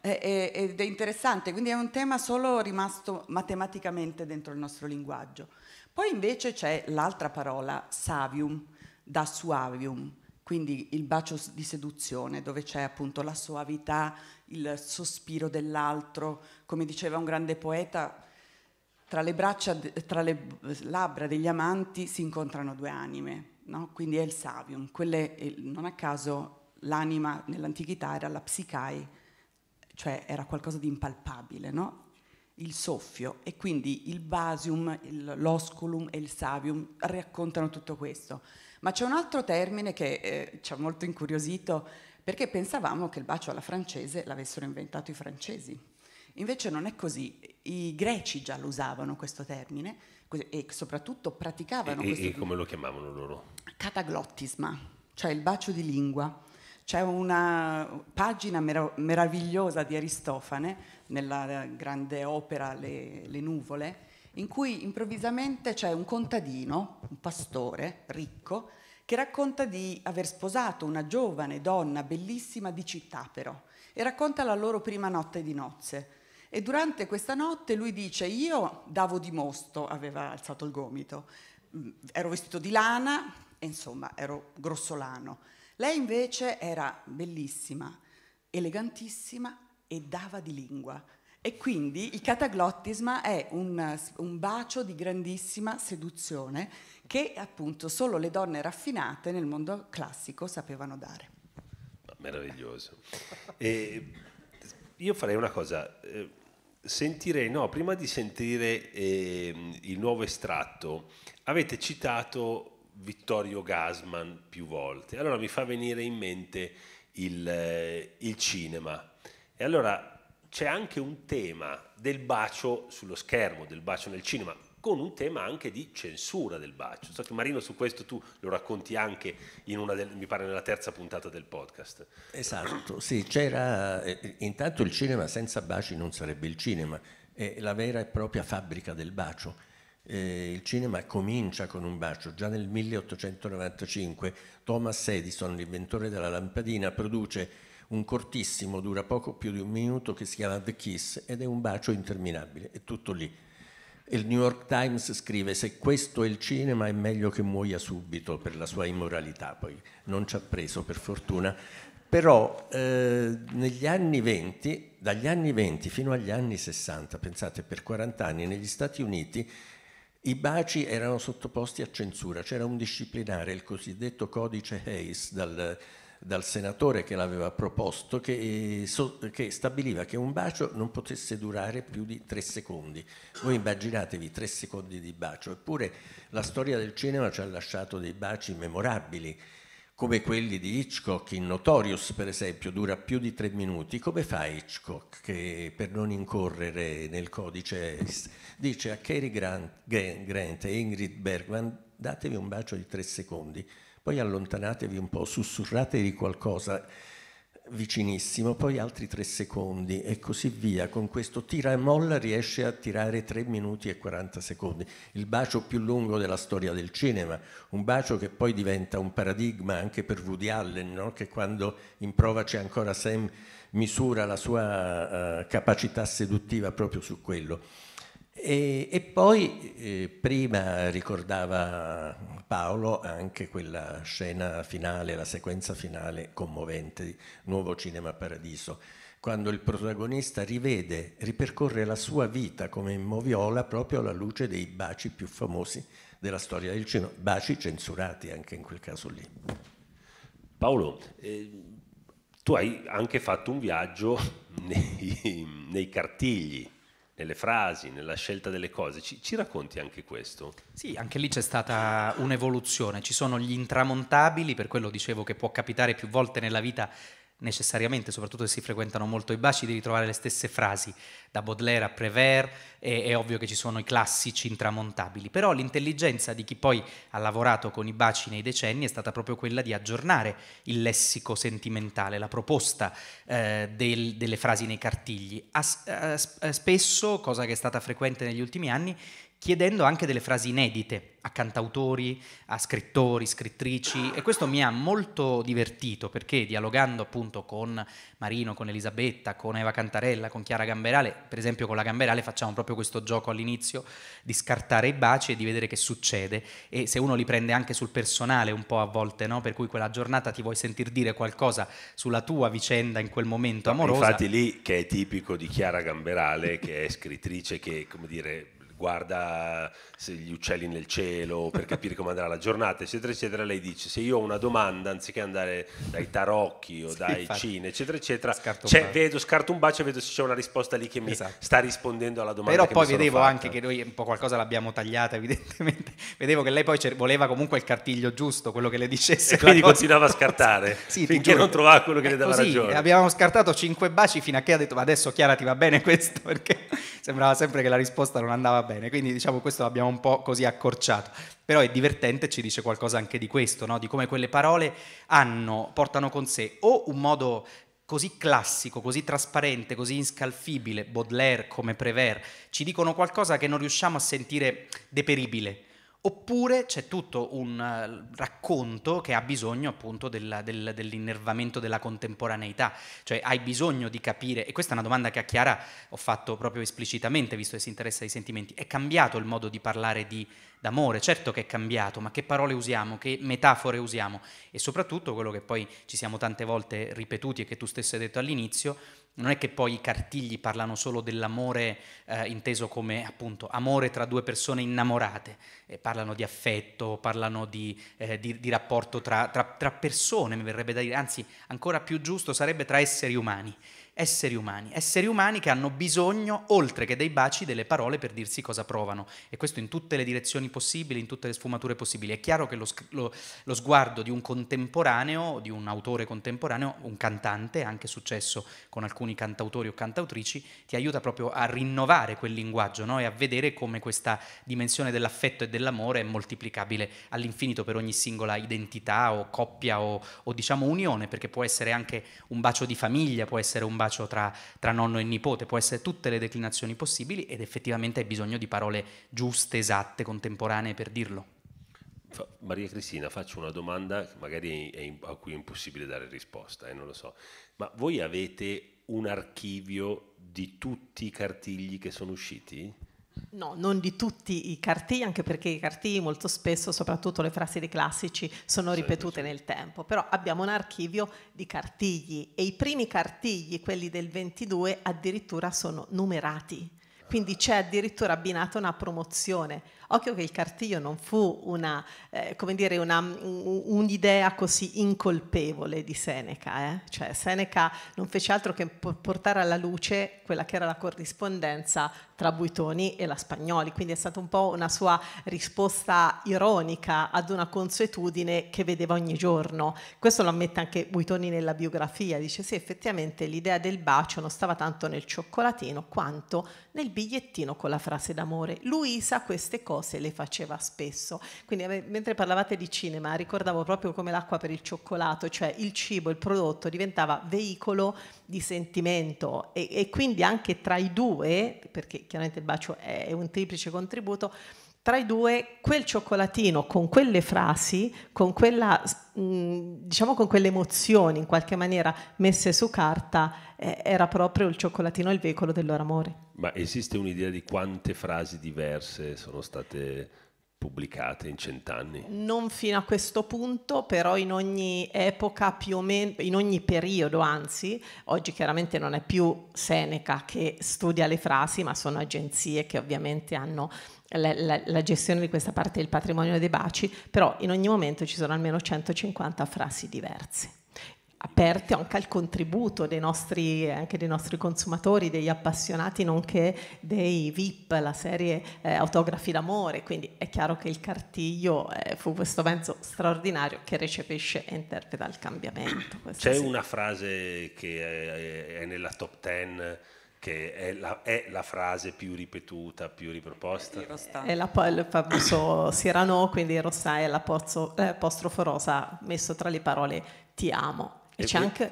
Ed è interessante, quindi è un tema solo rimasto matematicamente dentro il nostro linguaggio. Poi invece c'è l'altra parola, savium, da suavium, quindi il bacio di seduzione, dove c'è appunto la soavità, il sospiro dell'altro, come diceva un grande poeta, tra le, braccia, tra le labbra degli amanti si incontrano due anime, no? quindi è il savium. Quelle, non a caso l'anima nell'antichità era la psicae, cioè era qualcosa di impalpabile, no? il soffio e quindi il basium, il, l'osculum e il savium raccontano tutto questo. Ma c'è un altro termine che eh, ci ha molto incuriosito perché pensavamo che il bacio alla francese l'avessero inventato i francesi. Invece non è così, i greci già lo usavano questo termine e soprattutto praticavano e, questo E come lo chiamavano loro? Cataglottisma, cioè il bacio di lingua. C'è una pagina merav- meravigliosa di Aristofane nella grande opera Le, Le nuvole, in cui improvvisamente c'è un contadino, un pastore ricco, che racconta di aver sposato una giovane donna bellissima di città però e racconta la loro prima notte di nozze. E durante questa notte lui dice io davo di mosto, aveva alzato il gomito, ero vestito di lana e insomma ero grossolano. Lei invece era bellissima, elegantissima e dava di lingua. E quindi il cataglottisma è un, un bacio di grandissima seduzione che appunto solo le donne raffinate nel mondo classico sapevano dare. Meraviglioso. E io farei una cosa, eh, sentirei, no, prima di sentire eh, il nuovo estratto, avete citato Vittorio Gasman più volte, allora mi fa venire in mente il, eh, il cinema. E allora c'è anche un tema del bacio sullo schermo, del bacio nel cinema con un tema anche di censura del bacio. So che Marino su questo tu lo racconti anche in una del, mi pare nella terza puntata del podcast. Esatto, sì, c'era eh, intanto il cinema senza baci non sarebbe il cinema, è la vera e propria fabbrica del bacio. Eh, il cinema comincia con un bacio, già nel 1895 Thomas Edison, l'inventore della lampadina, produce un cortissimo, dura poco più di un minuto, che si chiama The Kiss ed è un bacio interminabile, è tutto lì. Il New York Times scrive se questo è il cinema è meglio che muoia subito per la sua immoralità, poi non ci ha preso per fortuna, però eh, negli anni 20, dagli anni 20 fino agli anni 60, pensate per 40 anni negli Stati Uniti i baci erano sottoposti a censura, c'era un disciplinare, il cosiddetto codice Hayes dal dal senatore che l'aveva proposto che, so, che, stabiliva che un bacio non potesse durare più di tre secondi. Voi immaginatevi tre secondi di bacio, eppure la storia del cinema ci ha lasciato dei baci memorabili, come quelli di Hitchcock in Notorious, per esempio, dura più di tre minuti. Come fa Hitchcock che per non incorrere nel codice dice a Cary Grant, Grant e Ingrid Bergman datevi un bacio di tre secondi? poi allontanatevi un po', sussurratevi qualcosa. Vicinissimo, poi altri tre secondi e così via. Con questo tira e molla riesce a tirare 3 minuti e 40 secondi, il bacio più lungo della storia del cinema, un bacio che poi diventa un paradigma anche per Woody Allen, no? che quando in prova c'è ancora Sam misura la sua uh, capacità seduttiva proprio su quello. E, e poi eh, prima ricordava Paolo anche quella scena finale, la sequenza finale commovente di Nuovo Cinema Paradiso, quando il protagonista rivede, ripercorre la sua vita come in moviola proprio alla luce dei baci più famosi della storia del cinema, baci censurati anche in quel caso lì. Paolo, eh, tu hai anche fatto un viaggio nei, nei cartigli nelle frasi, nella scelta delle cose. Ci, ci, racconti anche questo? Sì, anche lì c'è stata un'evoluzione. Ci sono gli intramontabili, per quello dicevo che può capitare più volte nella vita necessariamente, soprattutto se si frequentano molto i baci, di ritrovare le stesse frasi, da Baudelaire a Prévert, è, è ovvio che ci sono i classici intramontabili, però l'intelligenza di chi poi ha lavorato con i baci nei decenni è stata proprio quella di aggiornare il lessico sentimentale, la proposta eh, del, delle frasi nei cartigli. A, a, spesso, cosa che è stata frequente negli ultimi anni, chiedendo anche delle frasi inedite a cantautori, a scrittori, scrittrici e questo mi ha molto divertito perché dialogando appunto con Marino, con Elisabetta, con Eva Cantarella, con Chiara Gamberale, per esempio con la Gamberale facciamo proprio questo gioco all'inizio di scartare i baci e di vedere che succede e se uno li prende anche sul personale un po' a volte, no? per cui quella giornata ti vuoi sentir dire qualcosa sulla tua vicenda in quel momento amorosa. Infatti lì che è tipico di Chiara Gamberale che è scrittrice che come dire guarda gli uccelli nel cielo per capire come andrà la giornata, eccetera, eccetera, lei dice se io ho una domanda, anziché andare dai tarocchi o sì, dai infatti, cine, eccetera, eccetera, cioè, vedo, scarto un bacio e vedo se c'è una risposta lì che mi esatto. sta rispondendo alla domanda. Però poi vedevo anche che noi un po' qualcosa l'abbiamo tagliata, evidentemente. Vedevo che lei poi voleva comunque il cartiglio giusto, quello che le dicesse. E quindi continuava a scartare sì, finché non trovava quello che le dava così, ragione. Abbiamo scartato cinque baci fino a che ha detto ma adesso Chiara ti va bene questo perché sembrava sempre che la risposta non andava bene, quindi diciamo questo l'abbiamo un po' così accorciato. Però è divertente, ci dice qualcosa anche di questo, no? di come quelle parole hanno, portano con sé o un modo così classico, così trasparente, così inscalfibile, Baudelaire come Prévert, ci dicono qualcosa che non riusciamo a sentire deperibile Oppure c'è tutto un uh, racconto che ha bisogno appunto del, del, dell'innervamento della contemporaneità, cioè hai bisogno di capire, e questa è una domanda che a Chiara ho fatto proprio esplicitamente, visto che si interessa ai sentimenti, è cambiato il modo di parlare di, d'amore? Certo che è cambiato, ma che parole usiamo, che metafore usiamo? E soprattutto quello che poi ci siamo tante volte ripetuti e che tu stesso hai detto all'inizio, non è che poi i cartigli parlano solo dell'amore eh, inteso come appunto amore tra due persone innamorate, eh, parlano di affetto, parlano di, eh, di, di rapporto tra, tra, tra persone, mi verrebbe da dire, anzi ancora più giusto sarebbe tra esseri umani esseri umani, esseri umani che hanno bisogno, oltre che dei baci, delle parole per dirsi cosa provano. E questo in tutte le direzioni possibili, in tutte le sfumature possibili. È chiaro che lo, lo, lo sguardo di un contemporaneo, di un autore contemporaneo, un cantante, anche successo con alcuni cantautori o cantautrici, ti aiuta proprio a rinnovare quel linguaggio no? e a vedere come questa dimensione dell'affetto e dell'amore è moltiplicabile all'infinito per ogni singola identità o coppia o, o diciamo unione, perché può essere anche un bacio di famiglia, può essere un bacio bacio tra, tra nonno e nipote, può essere tutte le declinazioni possibili ed effettivamente hai bisogno di parole giuste, esatte, contemporanee per dirlo. Maria Cristina, faccio una domanda magari a cui è impossibile dare risposta, eh, non lo so. Ma voi avete un archivio di tutti i cartigli che sono usciti? No, non di tutti i cartigli, anche perché i cartigli molto spesso, soprattutto le frasi dei classici, sono ripetute nel tempo, però abbiamo un archivio di cartigli e i primi cartigli, quelli del 22, addirittura sono numerati, quindi c'è addirittura abbinata una promozione. Occhio che il cartiglio non fu una, eh, come dire, una, un'idea così incolpevole di Seneca, eh? cioè Seneca non fece altro che portare alla luce quella che era la corrispondenza tra Buitoni e la Spagnoli, quindi è stata un po' una sua risposta ironica ad una consuetudine che vedeva ogni giorno. Questo lo ammette anche Buitoni nella biografia, dice sì, effettivamente l'idea del bacio non stava tanto nel cioccolatino quanto nel bigliettino con la frase d'amore. Luisa queste cose cose le faceva spesso. Quindi mentre parlavate di cinema ricordavo proprio come l'acqua per il cioccolato, cioè il cibo, il prodotto diventava veicolo di sentimento e, e quindi anche tra i due, perché chiaramente il bacio è un triplice contributo, tra i due quel cioccolatino con quelle frasi, con, quella, diciamo con quelle emozioni in qualche maniera messe su carta, eh, era proprio il cioccolatino il veicolo del loro amore. Ma esiste un'idea di quante frasi diverse sono state pubblicate in cent'anni? Non fino a questo punto, però in ogni epoca più o meno, in ogni periodo anzi, oggi chiaramente non è più Seneca che studia le frasi, ma sono agenzie che ovviamente hanno la, la, la gestione di questa parte del patrimonio dei baci, però in ogni momento ci sono almeno 150 frasi diverse aperte anche al contributo dei nostri, anche dei nostri consumatori, degli appassionati, nonché dei VIP, la serie eh, Autografi d'amore. Quindi è chiaro che il cartiglio eh, fu questo mezzo straordinario che recepisce e interpreta il cambiamento. C'è sì. una frase che è, è nella top ten che è la, è la, frase più ripetuta, più riproposta. È la, il famoso Cyrano, quindi Rossa è l'apostrofo eh, rosa messo tra le parole ti amo. E, c'è, anche,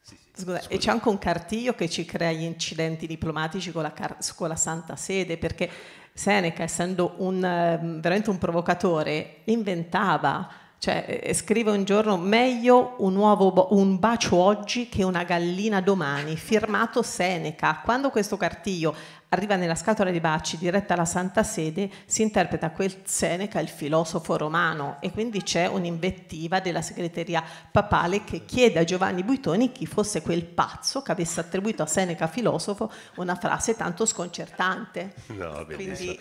sì, sì, scusa, e c'è anche un cartiglio che ci crea gli incidenti diplomatici con la, con la Santa Sede, perché Seneca, essendo un, ehm, veramente un provocatore, inventava cioè, scrive un giorno meglio un, uovo, un bacio oggi che una gallina domani, firmato Seneca. Quando questo cartiglio arriva nella scatola dei baci diretta alla Santa Sede, si interpreta quel Seneca, il filosofo romano, e quindi c'è un'invettiva della segreteria papale che chiede a Giovanni Buitoni chi fosse quel pazzo che avesse attribuito a Seneca filosofo una frase tanto sconcertante. No, quindi...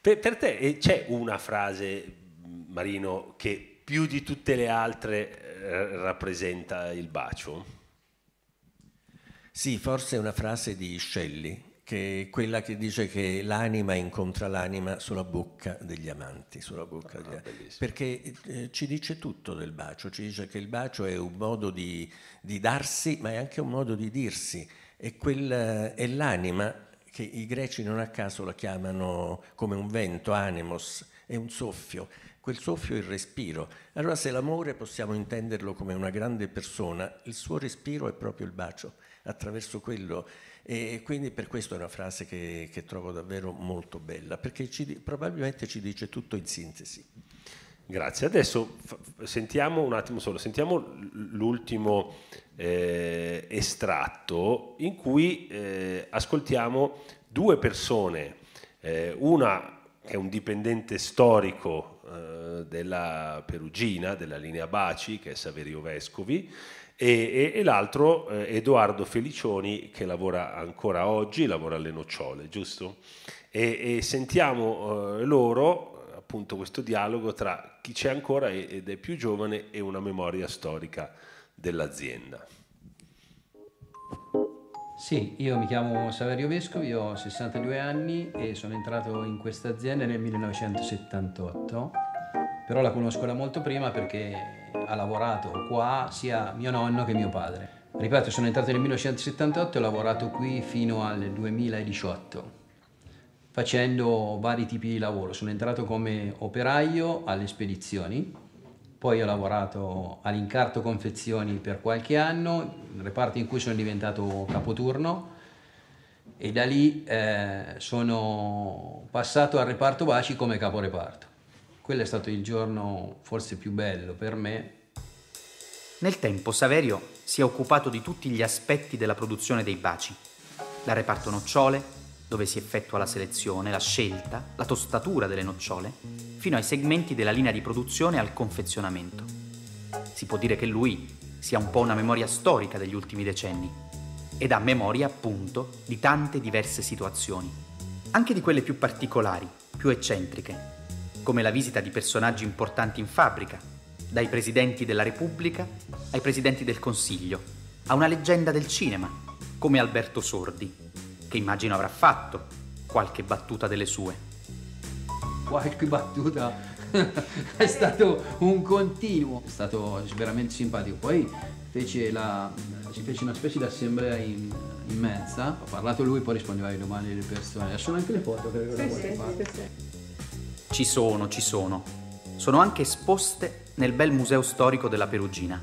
per, per te eh, c'è una frase, Marino, che più di tutte le altre eh, rappresenta il bacio? Sì, forse è una frase di Shelley, che è quella che dice che l'anima incontra l'anima sulla bocca degli amanti, sulla bocca ah, degli... perché eh, ci dice tutto del bacio, ci dice che il bacio è un modo di, di darsi, ma è anche un modo di dirsi, e quel, è l'anima che i greci non a caso la chiamano come un vento, animos, è un soffio, quel soffio è il respiro. Allora se l'amore possiamo intenderlo come una grande persona, il suo respiro è proprio il bacio, attraverso quello. E quindi per questo è una frase che, che trovo davvero molto bella, perché ci, probabilmente ci dice tutto in sintesi. Grazie. Adesso sentiamo un attimo solo, sentiamo l'ultimo eh, estratto in cui eh, ascoltiamo due persone, eh, una che è un dipendente storico eh, della Perugina, della linea Baci, che è Saverio Vescovi, e, e, e l'altro eh, Edoardo Felicioni, che lavora ancora oggi, lavora alle nocciole, giusto? E, e sentiamo eh, loro, appunto, questo dialogo tra chi c'è ancora ed è più giovane e una memoria storica dell'azienda. Sì, io mi chiamo Saverio Vescovi, ho 62 anni e sono entrato in questa azienda nel 1978, però la conosco da molto prima perché ha lavorato qua sia mio nonno che mio padre. Ripeto, sono entrato nel 1978 e ho lavorato qui fino al 2018, facendo vari tipi di lavoro. Sono entrato come operaio alle spedizioni, poi ho lavorato all'incarto confezioni per qualche anno, reparto in cui sono diventato capoturno e da lì eh, sono passato al reparto baci come caporeparto. Quello è stato il giorno forse più bello per me. Nel tempo Saverio si è occupato di tutti gli aspetti della produzione dei baci, dal reparto nocciole, dove si effettua la selezione, la scelta, la tostatura delle nocciole, fino ai segmenti della linea di produzione e al confezionamento. Si può dire che lui sia un po' una memoria storica degli ultimi decenni ed ha memoria appunto di tante diverse situazioni, anche di quelle più particolari, più eccentriche, come la visita di personaggi importanti in fabbrica, dai presidenti della Repubblica ai presidenti del Consiglio, a una leggenda del cinema, come Alberto Sordi, che immagino avrà fatto qualche battuta delle sue. Qualche battuta è stato un continuo, è stato veramente simpatico. Poi fece la, si fece una specie di assemblea in, in mezza, ha parlato lui, poi rispondeva alle domande delle persone. Sono anche le foto, credo. Sì, sì, sì, sì. Ci sono, ci sono. Sono anche esposte nel bel museo storico della Perugina.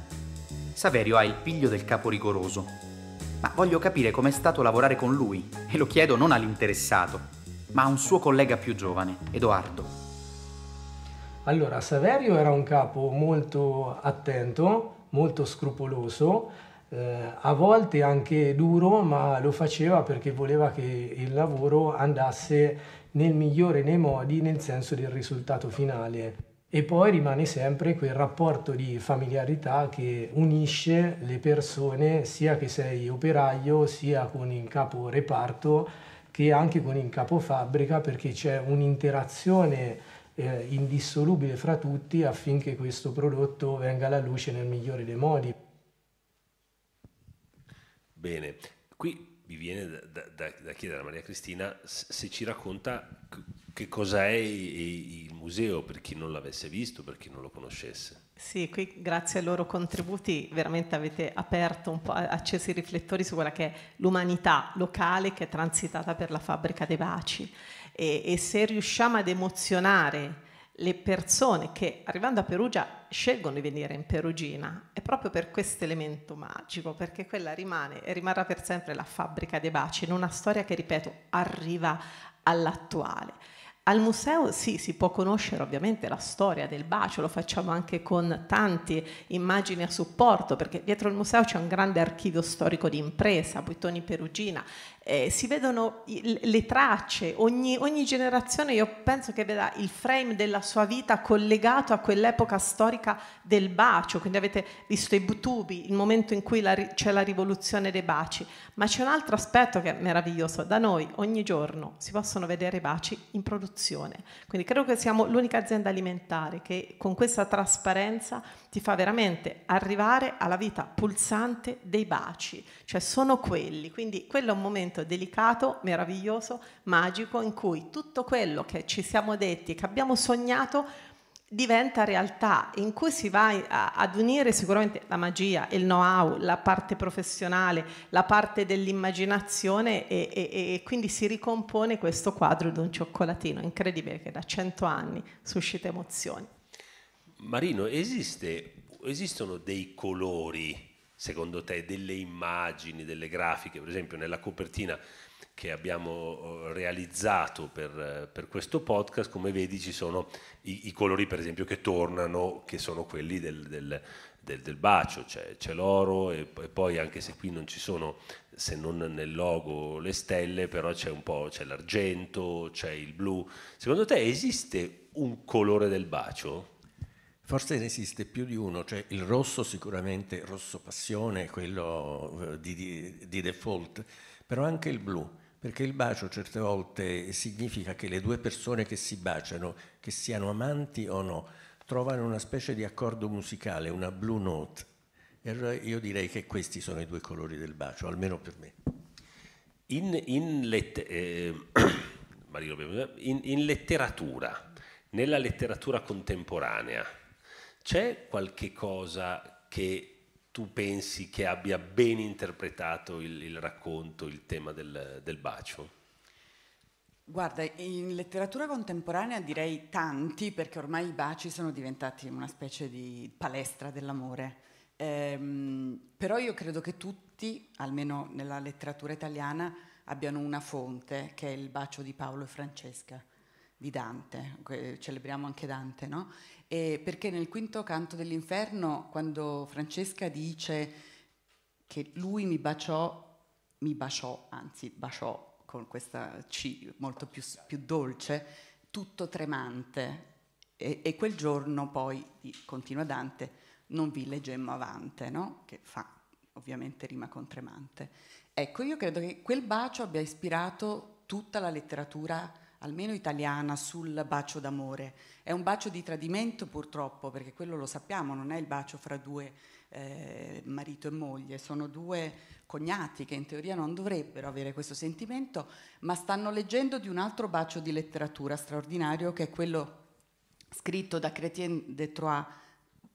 Saverio ha il piglio del capo rigoroso, ma voglio capire com'è stato lavorare con lui e lo chiedo non all'interessato, ma a un suo collega più giovane, Edoardo. Allora, Saverio era un capo molto attento, molto scrupoloso, eh, a volte anche duro, ma lo faceva perché voleva che il lavoro andasse nel migliore dei modi nel senso del risultato finale. E poi rimane sempre quel rapporto di familiarità che unisce le persone sia che sei operaio sia con il capo reparto che anche con il capo fabbrica perché c'è un'interazione eh, indissolubile fra tutti affinché questo prodotto venga alla luce nel migliore dei modi. Bene, qui mi viene da, da, da, chiedere a Maria Cristina se ci racconta che cos'è il museo per chi non l'avesse visto, per chi non lo conoscesse. Sì, qui grazie ai loro contributi veramente avete aperto un po', acceso i riflettori su quella che è l'umanità locale che è transitata per la fabbrica dei baci e, e se riusciamo ad emozionare le persone che arrivando a Perugia scelgono di venire in Perugina è proprio per questo elemento magico, perché quella rimane e rimarrà per sempre la fabbrica dei baci, in una storia che, ripeto, arriva all'attuale. Al museo sì, si può conoscere ovviamente la storia del bacio, lo facciamo anche con tante immagini a supporto, perché dietro il museo c'è un grande archivio storico di impresa, Buitoni Perugina, eh, si vedono le tracce, ogni, ogni, generazione io penso che veda il frame della sua vita collegato a quell'epoca storica del bacio, quindi avete visto i butubi, il momento in cui la, c'è la rivoluzione dei baci, ma c'è un altro aspetto che è meraviglioso, da noi ogni giorno si possono vedere i baci in produzione, quindi credo che siamo l'unica azienda alimentare che con questa trasparenza ti fa veramente arrivare alla vita pulsante dei baci, cioè sono quelli, quindi quello è un momento delicato, meraviglioso, magico, in cui tutto quello che ci siamo detti, che abbiamo sognato, diventa realtà, in cui si va ad unire sicuramente la magia, il know-how, la parte professionale, la parte dell'immaginazione e, e, e, quindi si ricompone questo quadro di un cioccolatino incredibile che da cento anni suscita emozioni. Marino, esiste, esistono dei colori, secondo te, delle immagini, delle grafiche, per esempio nella copertina che abbiamo eh, realizzato per, per questo podcast, come vedi ci sono i, i, colori per esempio che tornano, che sono quelli del, del, del, del bacio, c'è, c'è l'oro e, e, poi anche se qui non ci sono, se non nel logo, le stelle, però c'è un po', c'è l'argento, c'è il blu. Secondo te esiste un colore del bacio? Forse ne esiste più di uno, cioè il rosso sicuramente, rosso passione, quello eh, di, di, di, default, però anche il blu, perché il bacio certe volte significa che le due persone che si baciano, che siano amanti o no, trovano una specie di accordo musicale, una blue note. E allora io direi che questi sono i due colori del bacio, almeno per me. In, in, let- eh, in, in letteratura, nella letteratura contemporanea, c'è qualche cosa che tu pensi che abbia ben interpretato il, il racconto, il tema del, del bacio? Guarda, in letteratura contemporanea direi tanti, perché ormai i baci sono diventati una specie di palestra dell'amore. Ehm, però io credo che tutti, almeno nella letteratura italiana, abbiano una fonte, che è il bacio di Paolo e Francesca di Dante, celebriamo anche Dante, no? E perché nel quinto canto dell'inferno, quando Francesca dice che lui mi baciò, mi baciò, anzi baciò con questa C molto più, più dolce, tutto tremante, e, e, quel giorno poi, continua Dante, non vi leggemmo avante, no? che fa ovviamente rima con tremante. Ecco, io credo che quel bacio abbia ispirato tutta la letteratura almeno italiana, sul bacio d'amore. È un bacio di tradimento purtroppo, perché quello lo sappiamo, non è il bacio fra due eh, marito e moglie, sono due cognati che in teoria non dovrebbero avere questo sentimento, ma stanno leggendo di un altro bacio di letteratura straordinario che è quello scritto da Chrétien de Troyes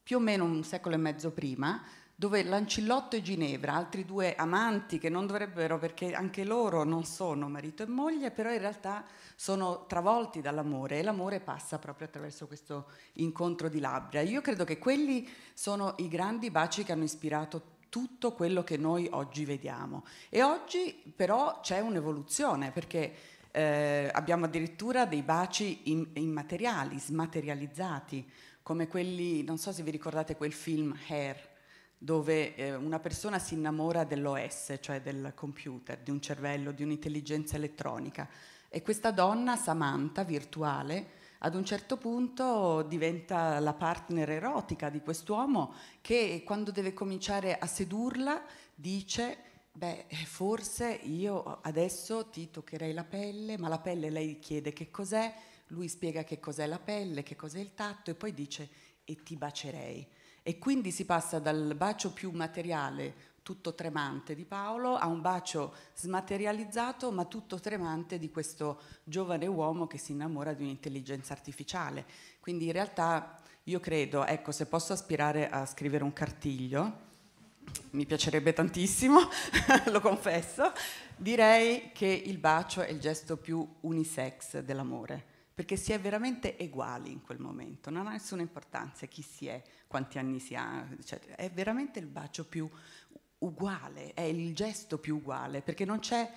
più o meno un secolo e mezzo prima, dove Lancillotto e Ginevra, altri due amanti che non dovrebbero, perché anche loro non sono marito e moglie, però in realtà sono travolti dall'amore e l'amore passa proprio attraverso questo incontro di labbra. Io credo che quelli sono i grandi baci che hanno ispirato tutto quello che noi oggi vediamo. E oggi però c'è un'evoluzione perché eh, abbiamo addirittura dei baci immateriali, smaterializzati, come quelli, non so se vi ricordate quel film Hair, dove eh, una persona si innamora dell'OS, cioè del computer, di un cervello, di un'intelligenza elettronica. E questa donna, Samantha, virtuale, ad un certo punto diventa la partner erotica di quest'uomo che quando deve cominciare a sedurla dice, beh, forse io adesso ti toccherei la pelle, ma la pelle lei chiede che cos'è, lui spiega che cos'è la pelle, che cos'è il tatto e poi dice e ti bacerei. E quindi si passa dal bacio più materiale, tutto tremante di Paolo, a un bacio smaterializzato ma tutto tremante di questo giovane uomo che si innamora di un'intelligenza artificiale. Quindi in realtà io credo, ecco, se posso aspirare a scrivere un cartiglio, mi piacerebbe tantissimo, lo confesso, direi che il bacio è il gesto più unisex dell'amore perché si è veramente uguali in quel momento, non ha nessuna importanza chi si è, quanti anni si ha, eccetera. è veramente il bacio più uguale, è il gesto più uguale, perché non c'è,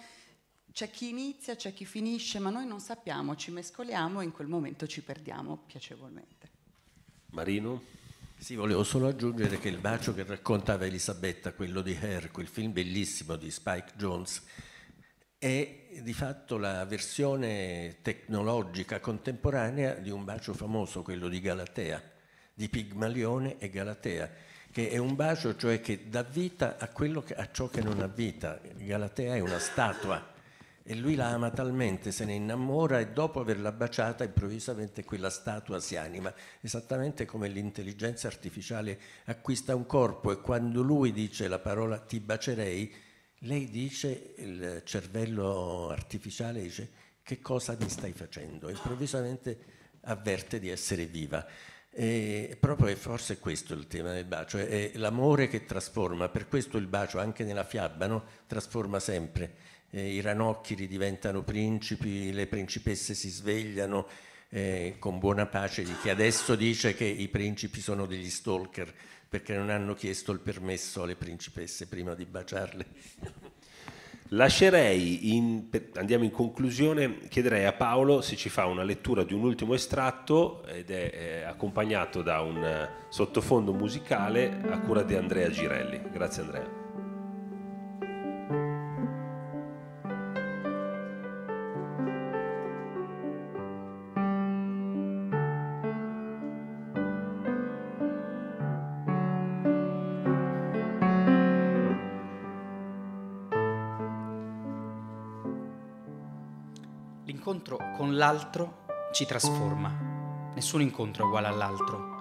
c'è chi inizia, c'è chi finisce, ma noi non sappiamo, ci mescoliamo e in quel momento ci perdiamo piacevolmente. Marino? Sì, volevo solo aggiungere che il bacio che raccontava Elisabetta, quello di Hair, quel film bellissimo di Spike Jones, è di fatto la versione tecnologica contemporanea di un bacio famoso, quello di Galatea, di Pigmalione e Galatea, che è un bacio cioè che dà vita a, che, a ciò che non ha vita. Galatea è una statua e lui la ama talmente, se ne innamora e dopo averla baciata improvvisamente quella statua si anima, esattamente come l'intelligenza artificiale acquista un corpo e quando lui dice la parola ti bacerei, lei dice, il cervello artificiale dice, che cosa mi stai facendo? Improvvisamente avverte di essere viva. E proprio forse questo è il tema del bacio, è l'amore che trasforma, per questo il bacio anche nella fiaba no? trasforma sempre. Eh, I ranocchi ridiventano principi, le principesse si svegliano eh, con buona pace di chi adesso dice che i principi sono degli stalker perché non hanno chiesto il permesso alle principesse prima di baciarle. Lascerei, in, andiamo in conclusione, chiederei a Paolo se ci fa una lettura di un ultimo estratto ed è eh, accompagnato da un sottofondo musicale a cura di Andrea Girelli. Grazie Andrea. L'altro ci trasforma. Nessun incontro è uguale all'altro.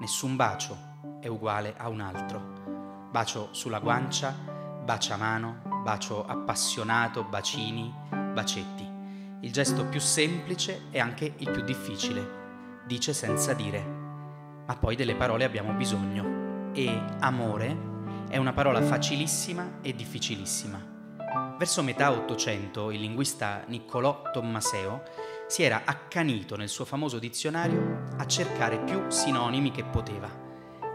Nessun bacio è uguale a un altro. Bacio sulla guancia, bacia mano, bacio appassionato, bacini, bacetti. Il gesto più semplice è anche il più difficile. Dice senza dire. Ma poi delle parole abbiamo bisogno. E amore è una parola facilissima e difficilissima. Verso metà Ottocento il linguista Niccolò Tommaseo si era accanito nel suo famoso dizionario a cercare più sinonimi che poteva.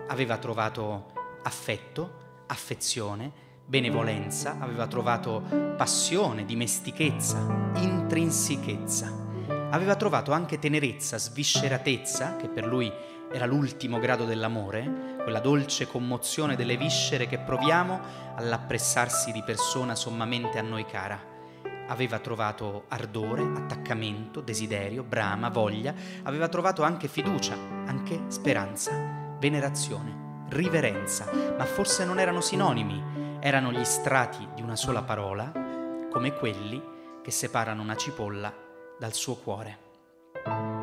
Aveva trovato affetto, affezione, benevolenza, aveva trovato passione, dimestichezza, intrinsichezza. Aveva trovato anche tenerezza, svisceratezza, che per lui era l'ultimo grado dell'amore, quella dolce commozione delle viscere che proviamo all'appressarsi di persona sommamente a noi cara aveva trovato ardore, attaccamento, desiderio, brama, voglia, aveva trovato anche fiducia, anche speranza, venerazione, riverenza, ma forse non erano sinonimi, erano gli strati di una sola parola, come quelli che separano una cipolla dal suo cuore.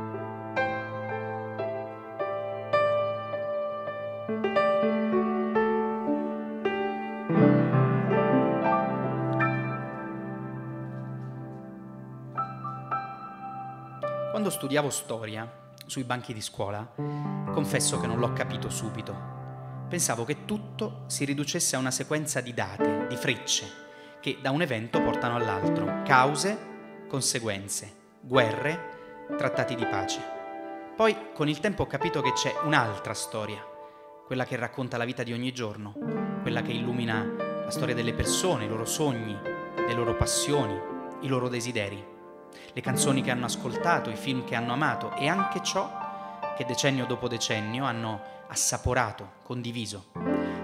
Studiavo storia sui banchi di scuola, confesso che non l'ho capito subito. pensavo che tutto si riducesse a una sequenza di date, di frecce, che da un evento portano all'altro, cause, conseguenze, guerre, trattati di pace. Poi con il tempo ho capito che c'è un'altra storia, quella che racconta la vita di ogni giorno, quella che illumina la storia delle persone, i loro sogni, le loro passioni, i loro desideri, le canzoni che hanno ascoltato, i film che hanno amato e anche ciò che decennio dopo decennio hanno assaporato, condiviso.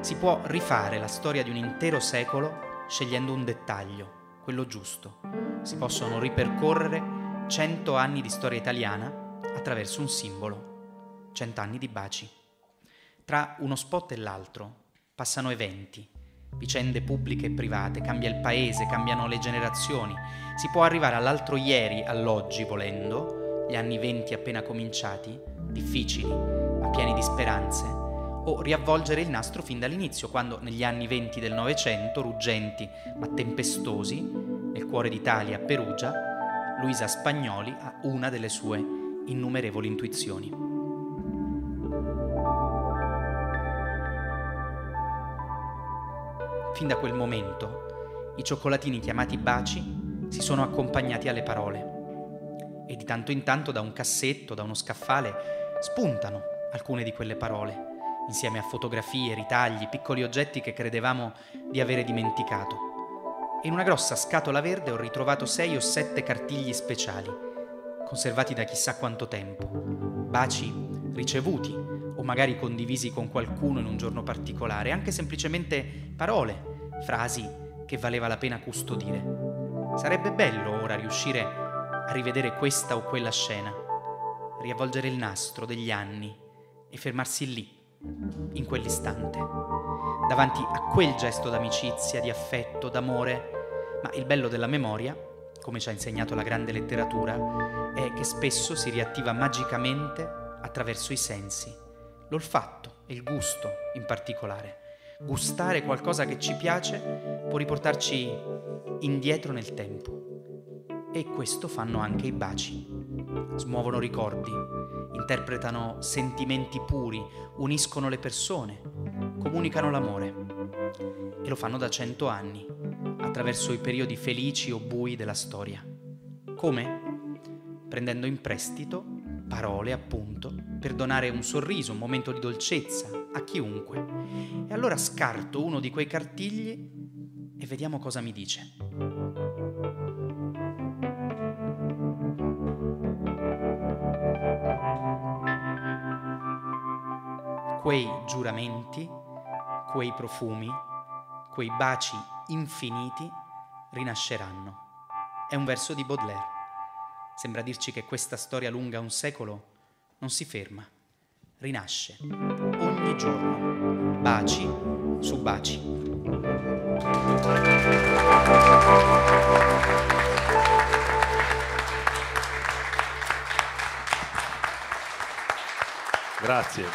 Si può rifare la storia di un intero secolo scegliendo un dettaglio, quello giusto. Si possono ripercorrere cento anni di storia italiana attraverso un simbolo, cent'anni di baci. Tra uno spot e l'altro passano eventi, vicende pubbliche e private, cambia il paese, cambiano le generazioni. Si può arrivare all'altro ieri, all'oggi volendo, gli anni venti appena cominciati, difficili ma pieni di speranze, o riavvolgere il nastro fin dall'inizio, quando negli anni venti del Novecento, ruggenti ma tempestosi, nel cuore d'Italia, a Perugia, Luisa Spagnoli ha una delle sue innumerevoli intuizioni. Fin da quel momento, i cioccolatini chiamati baci si sono accompagnati alle parole e di tanto in tanto da un cassetto, da uno scaffale, spuntano alcune di quelle parole, insieme a fotografie, ritagli, piccoli oggetti che credevamo di avere dimenticato. in una grossa scatola verde ho ritrovato sei o sette cartigli speciali, conservati da chissà quanto tempo, baci ricevuti o magari condivisi con qualcuno in un giorno particolare, anche semplicemente parole, frasi che valeva la pena custodire. Sarebbe bello ora riuscire a rivedere questa o quella scena riavvolgere il nastro degli anni e fermarsi lì, in quell'istante, davanti a quel gesto d'amicizia, di affetto, d'amore. Ma il bello della memoria, come ci ha insegnato la grande letteratura, è che spesso si riattiva magicamente attraverso i sensi, l'olfatto e il gusto in particolare. Gustare qualcosa che ci piace può riportarci indietro nel tempo. E questo fanno anche i baci smuovono ricordi, interpretano sentimenti puri, uniscono le persone, comunicano l'amore. E lo fanno da cento anni, attraverso i periodi felici o bui della storia. Come? Prendendo in prestito parole, appunto, per donare un sorriso, un momento di dolcezza a chiunque. E allora scarto uno di quei cartigli e vediamo cosa mi dice. quei giuramenti, quei profumi, quei baci infiniti rinasceranno. È un verso di Baudelaire. Sembra dirci che questa storia lunga un secolo non si ferma, rinasce ogni giorno, baci su baci. Grazie.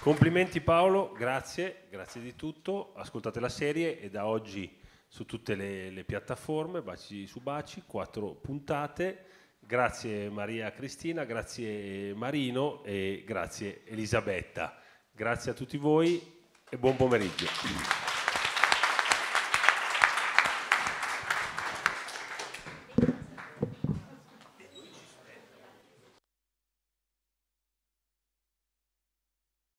Complimenti Paolo, grazie, grazie di tutto. Ascoltate la serie e da oggi su tutte le, le piattaforme, Baci su Baci, quattro puntate. Grazie Maria Cristina, grazie Marino e grazie Elisabetta. Grazie a tutti voi e buon pomeriggio.